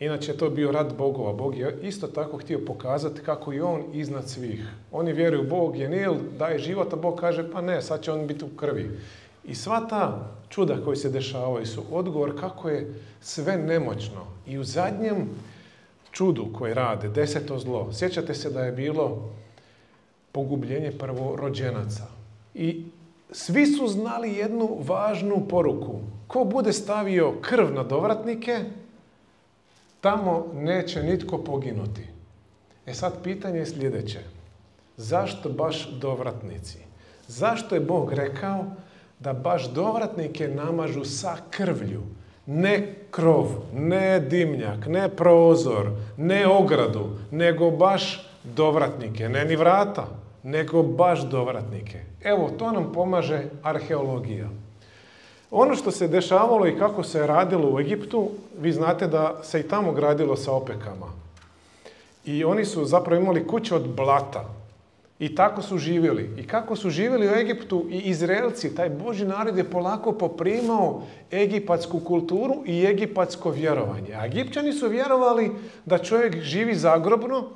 [SPEAKER 1] Inače, to je bio rad bogova. Bog je isto tako htio pokazati kako je on iznad svih. Oni vjeruju Bog je Nil, daje život, a Bog kaže pa ne, sad će on biti u krvi. I sva ta čuda koji se dešavaju su odgovor kako je sve nemoćno. I u zadnjem čudu koje rade, deseto zlo, sjećate se da je bilo pogubljenje prvorođenaca. I svi su znali jednu važnu poruku. Ko bude stavio krv na dovratnike, tamo neće nitko poginuti. E sad pitanje je sljedeće. Zašto baš dovratnici? Zašto je Bog rekao da baš dovratnike namažu sa krvlju? Ne krov, ne dimnjak, ne prozor, ne ogradu, nego baš dovratnike, ne ni vrata, nego baš dovratnike. Evo, to nam pomaže arheologija. Ono što se dešavalo i kako se radilo u Egiptu, vi znate da se i tamo gradilo sa opekama. I oni su zapravo imali kuće od blata. I tako su živjeli. I kako su živjeli u Egiptu i Izraelci, taj Boži narod je polako poprimao egipatsku kulturu i egipatsko vjerovanje. A Egipćani su vjerovali da čovjek živi zagrobno,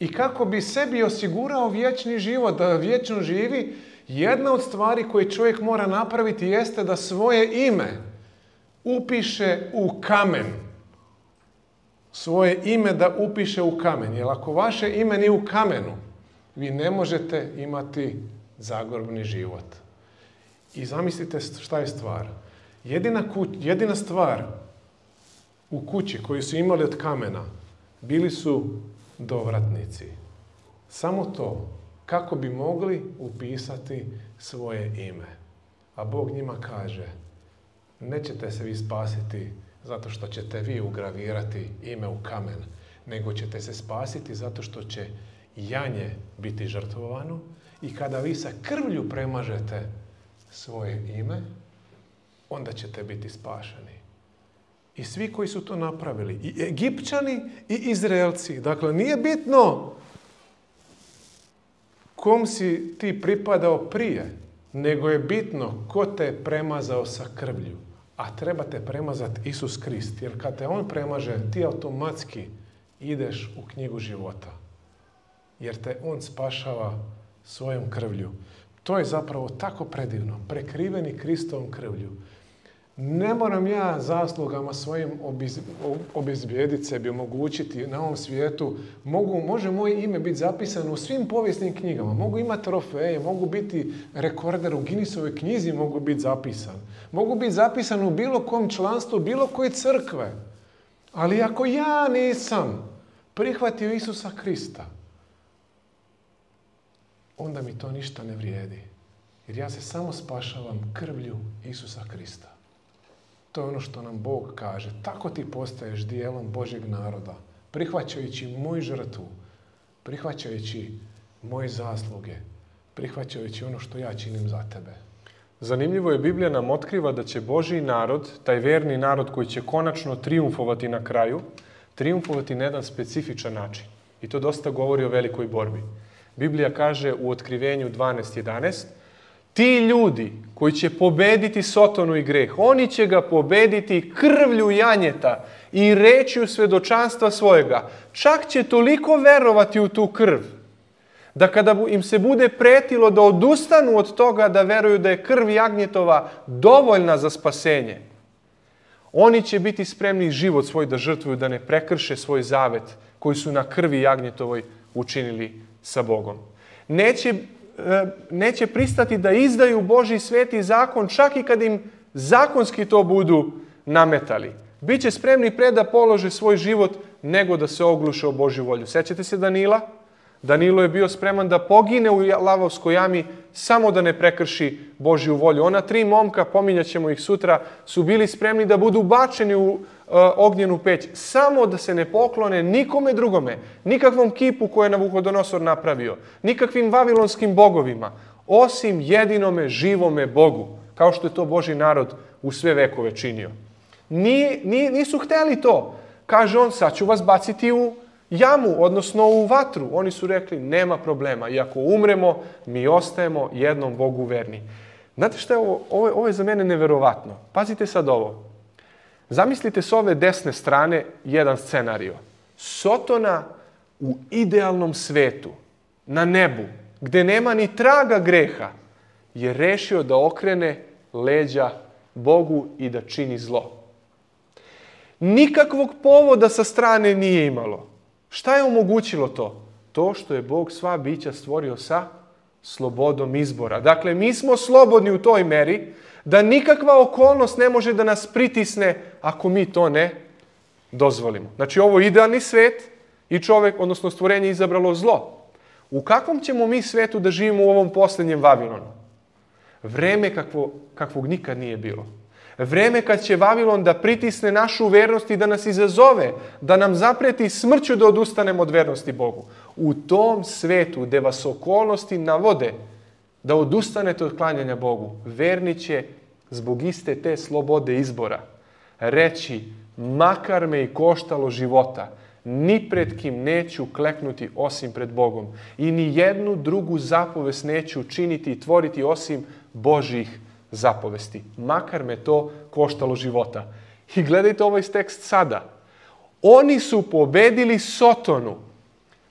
[SPEAKER 1] i kako bi sebi osigurao vječni život, da vječno živi, jedna od stvari koje čovjek mora napraviti jeste da svoje ime upiše u kamen. Svoje ime da upiše u kamen. Jer ako vaše ime nije u kamenu, vi ne možete imati zagrobni život. I zamislite šta je stvar. Jedina, jedina stvar u kući koju su imali od kamena bili su dovratnici. Samo to kako bi mogli upisati svoje ime. A Bog njima kaže, nećete se vi spasiti zato što ćete vi ugravirati ime u kamen, nego ćete se spasiti zato što će janje biti žrtvovano i kada vi sa krvlju premažete svoje ime, onda ćete biti spašeni. I svi koji su to napravili, i Egipćani i Izraelci. Dakle, nije bitno kom si ti pripadao prije, nego je bitno ko te je premazao sa krvlju. A treba te premazati Isus Krist, jer kad te On premaže, ti automatski ideš u knjigu života. Jer te On spašava svojom krvlju. To je zapravo tako predivno, prekriveni Kristovom krvlju. Ne moram ja zaslugama svojim obezbijediti sebi, omogućiti na ovom svijetu. Mogu, može moje ime biti zapisano u svim povijesnim knjigama. Mogu imati trofeje, mogu biti rekorder u Guinnessovoj knjizi, mogu biti zapisan. Mogu biti zapisan u bilo kom članstvu, bilo koje crkve. Ali ako ja nisam prihvatio Isusa Krista, onda mi to ništa ne vrijedi. Jer ja se samo spašavam krvlju Isusa Krista. To je ono što nam Bog kaže. Tako ti postaješ dijelom Božeg naroda. Prihvaćajući moju žrtvu, prihvaćajući moje zasluge, prihvaćajući ono što ja činim za tebe.
[SPEAKER 2] Zanimljivo je, Biblija nam otkriva da će Božji narod, taj verni narod koji će konačno triumfovati na kraju, triumfovati na jedan specifičan način. I to dosta govori o velikoj borbi. Biblija kaže u otkrivenju 12.11 ti ljudi koji će pobediti Sotonu i greh, oni će ga pobediti krvlju janjeta i rečju svedočanstva svojega. Čak će toliko verovati u tu krv, da kada im se bude pretilo da odustanu od toga da veruju da je krv jagnjetova dovoljna za spasenje, oni će biti spremni život svoj da žrtvuju, da ne prekrše svoj zavet koji su na krvi jagnjetovoj učinili sa Bogom. Neće neće pristati da izdaju Boži sveti zakon čak i kad im zakonski to budu nametali. Biće spremni pre da polože svoj život nego da se ogluše o Božju volju. Sećate se Danila? Danilo je bio spreman da pogine u lavovskoj jami samo da ne prekrši Božju volju. Ona tri momka, pominjat ćemo ih sutra, su bili spremni da budu bačeni u E, ognjenu peć, samo da se ne poklone nikome drugome, nikakvom kipu koje je Navuhodonosor napravio, nikakvim vavilonskim bogovima, osim jedinome živome Bogu, kao što je to Boži narod u sve vekove činio. nisu hteli to. Kaže on, sad ću vas baciti u jamu, odnosno u vatru. Oni su rekli, nema problema. I ako umremo, mi ostajemo jednom Bogu verni. Znate što je ovo? Ovo, ovo je za mene neverovatno. Pazite sad ovo. Zamislite s ove desne strane jedan scenario. Sotona u idealnom svetu, na nebu, gdje nema ni traga greha, je rešio da okrene leđa Bogu i da čini zlo. Nikakvog povoda sa strane nije imalo. Šta je omogućilo to? To što je Bog sva bića stvorio sa slobodom izbora. Dakle, mi smo slobodni u toj meri da nikakva okolnost ne može da nas pritisne ako mi to ne dozvolimo. Znači ovo je idealni svet i čovjek, odnosno stvorenje, izabralo zlo. U kakvom ćemo mi svetu da živimo u ovom posljednjem Vavilonu? Vreme kakvo, kakvog nikad nije bilo. Vreme kad će Vavilon da pritisne našu vernost i da nas izazove, da nam zapreti smrću da odustanemo od vernosti Bogu. U tom svetu gde vas okolnosti navode da odustanete od klanjanja Bogu, verni će zbog iste te slobode izbora reći makar me i koštalo života, ni pred kim neću kleknuti osim pred Bogom i ni jednu drugu zapovest neću činiti i tvoriti osim Božih zapovesti. Makar me to koštalo života. I gledajte ovaj tekst sada. Oni su pobedili Sotonu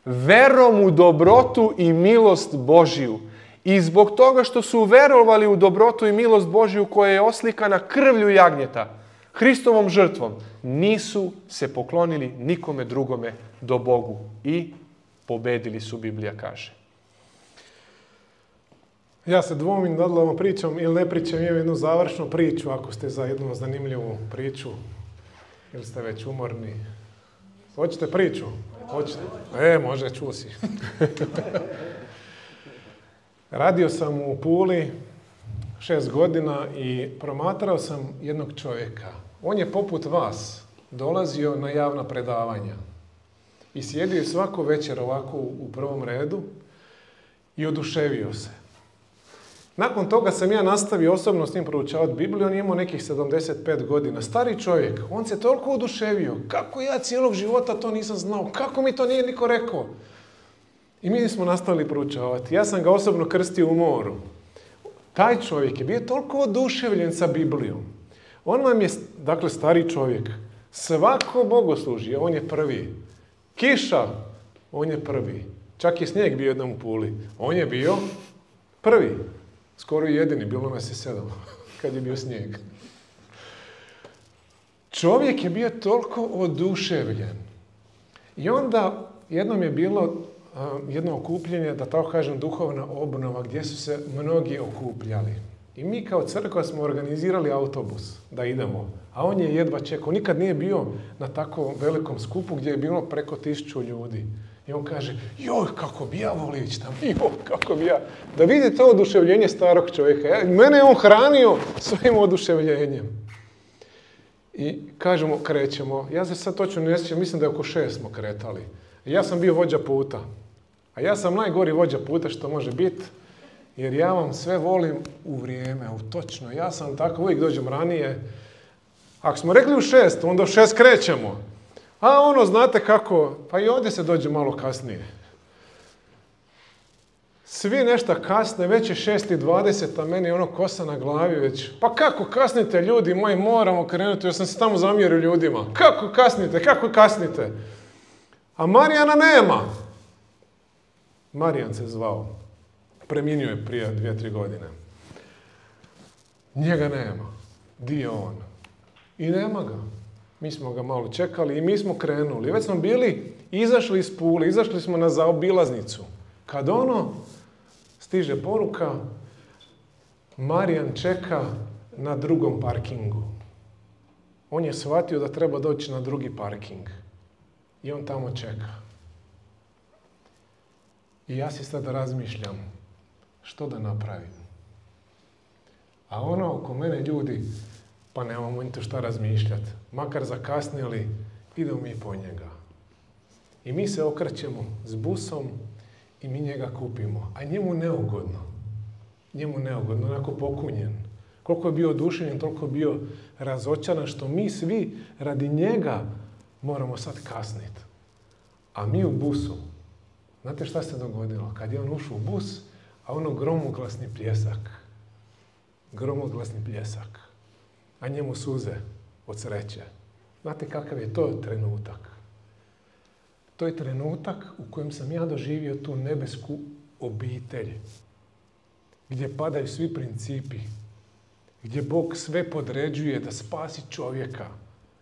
[SPEAKER 2] verom u dobrotu i milost Božiju. I zbog toga što su verovali u dobrotu i milost Božiju koja je oslikana krvlju jagnjeta, Hristovom žrtvom, nisu se poklonili nikome drugome do Bogu i pobedili su, Biblija kaže.
[SPEAKER 1] Ja se dvomim da li ovom pričom ili ne pričam, imam jednu završnu priču, ako ste za jednu zanimljivu priču, ili ste već umorni. Hoćete priču? Hoćete? E, može, čusi. Radio sam u Puli šest godina i promatrao sam jednog čovjeka. On je poput vas dolazio na javna predavanja. I sjedio je svaku večer ovako u prvom redu i oduševio se. Nakon toga sam ja nastavio osobno s njim proučavati Bibliju, on je imao nekih 75 godina. Stari čovjek, on se toliko oduševio. Kako ja cijelog života to nisam znao? Kako mi to nije niko rekao? I mi smo nastavili proučavati. Ja sam ga osobno krstio u moru. Taj čovjek je bio toliko oduševljen sa Biblijom. On vam je, dakle, stari čovjek. Svako bogoslužje, on je prvi. Kiša, on je prvi. Čak je snijeg bio jednom u Puli. On je bio prvi. Skoro jedini, bilo nas je sedam, kad je bio snijeg. Čovjek je bio toliko oduševljen. I onda jednom je bilo jedno okupljenje, da tako kažem, duhovna obnova, gdje su se mnogi okupljali. I mi kao crkva smo organizirali autobus da idemo. A on je jedva čekao. Nikad nije bio na tako velikom skupu gdje je bilo preko tisuću ljudi. I on kaže, joj, kako bi ja volio ići tamo, joj, kako bi ja. Da vidite to oduševljenje starog čovjeka. Ja, mene je on hranio svojim oduševljenjem. I kažemo, krećemo. Ja se sad točno ne sjećam, mislim da je oko šest smo kretali. ja sam bio vođa puta. A ja sam najgori vođa puta što može biti. Jer ja vam sve volim u vrijeme, u točno. Ja sam tako, uvijek dođem ranije. Ako smo rekli u šest, onda u šest krećemo. A ono, znate kako, pa i ovdje se dođe malo kasnije. Svi nešto kasne, već je 6.20, a meni je ono kosa na glavi već. Pa kako kasnite ljudi moji, moramo krenuti, jer sam se tamo zamjerio ljudima. Kako kasnite, kako kasnite? A Marijana nema. Marijan se zvao. Preminio je prije dvije, tri godine. Njega nema. Di je on? I nema ga. Mi smo ga malo čekali i mi smo krenuli. Već smo bili, izašli iz Pule, izašli smo na zaobilaznicu. Kad ono, stiže poruka, Marijan čeka na drugom parkingu. On je shvatio da treba doći na drugi parking. I on tamo čeka. I ja si sad razmišljam, što da napravim? A ono oko mene ljudi, pa nemamo niti šta razmišljati. Makar zakasnili, idemo mi po njega. I mi se okrećemo s busom i mi njega kupimo. A njemu neugodno. Njemu neugodno, onako pokunjen. Koliko je bio oduševljen, toliko je bio razočaran što mi svi radi njega moramo sad kasniti. A mi u busu. Znate šta se dogodilo? Kad je on ušao u bus, a ono gromoglasni pljesak. Gromoglasni pljesak. A njemu suze od sreće. Znate kakav je to trenutak? To je trenutak u kojem sam ja doživio tu nebesku obitelj. Gdje padaju svi principi. Gdje Bog sve podređuje da spasi čovjeka.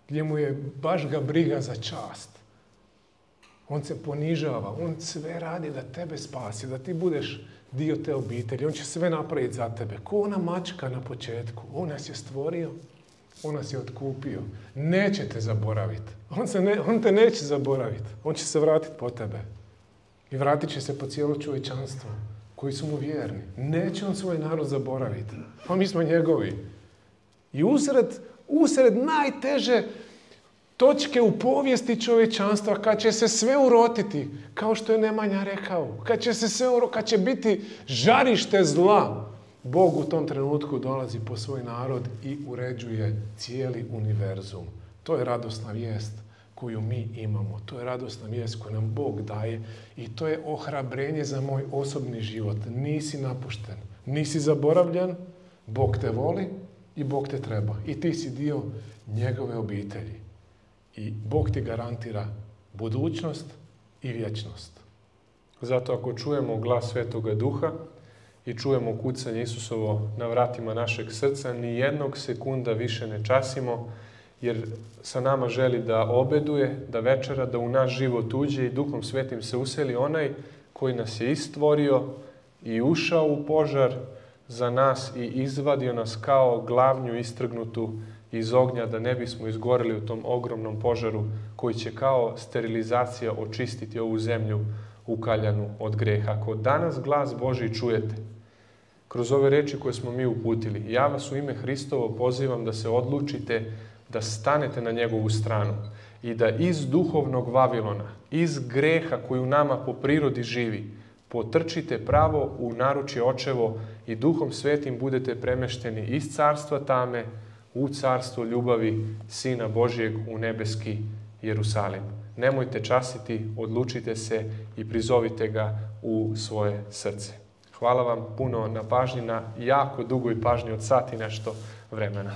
[SPEAKER 1] Gdje mu je baš ga briga za čast. On se ponižava. On sve radi da tebe spasi, da ti budeš dio te obitelji. On će sve napraviti za tebe. Ko ona mačka na početku. On nas je stvorio. On nas je otkupio. Neće te zaboraviti. On, se on te neće zaboraviti. On će se vratiti po tebe. I vratit će se po cijelo čovječanstvo koji su mu vjerni. Neće on svoj narod zaboraviti. Pa mi smo njegovi. I usred, usred najteže točke u povijesti čovječanstva kad će se sve urotiti, kao što je Nemanja rekao, kad će se sve kad će biti žarište zla, Bog u tom trenutku dolazi po svoj narod i uređuje cijeli univerzum. To je radosna vijest koju mi imamo. To je radosna vijest koju nam Bog daje i to je ohrabrenje za moj osobni život. Nisi napušten, nisi zaboravljen, Bog te voli i Bog te treba. I ti si dio njegove obitelji i Bog ti garantira budućnost i vječnost.
[SPEAKER 2] Zato ako čujemo glas Svetoga Duha i čujemo kucanje Isusovo na vratima našeg srca, ni jednog sekunda više ne časimo, jer sa nama želi da obeduje, da večera, da u naš život uđe i Duhom Svetim se useli onaj koji nas je istvorio i ušao u požar za nas i izvadio nas kao glavnju istrgnutu iz ognja da ne bismo izgorili u tom ogromnom požaru koji će kao sterilizacija očistiti ovu zemlju ukaljanu od greha. Ako danas glas Boži čujete, kroz ove reči koje smo mi uputili, ja vas u ime Hristovo pozivam da se odlučite da stanete na njegovu stranu i da iz duhovnog Vavilona, iz greha koji u nama po prirodi živi, potrčite pravo u naručje očevo i duhom svetim budete premešteni iz carstva tame u carstvo ljubavi Sina Božijeg u nebeski Jerusalim. Nemojte časiti, odlučite se i prizovite ga u svoje srce. Hvala vam puno na pažnji, na jako dugoj pažnji od sati nešto vremena.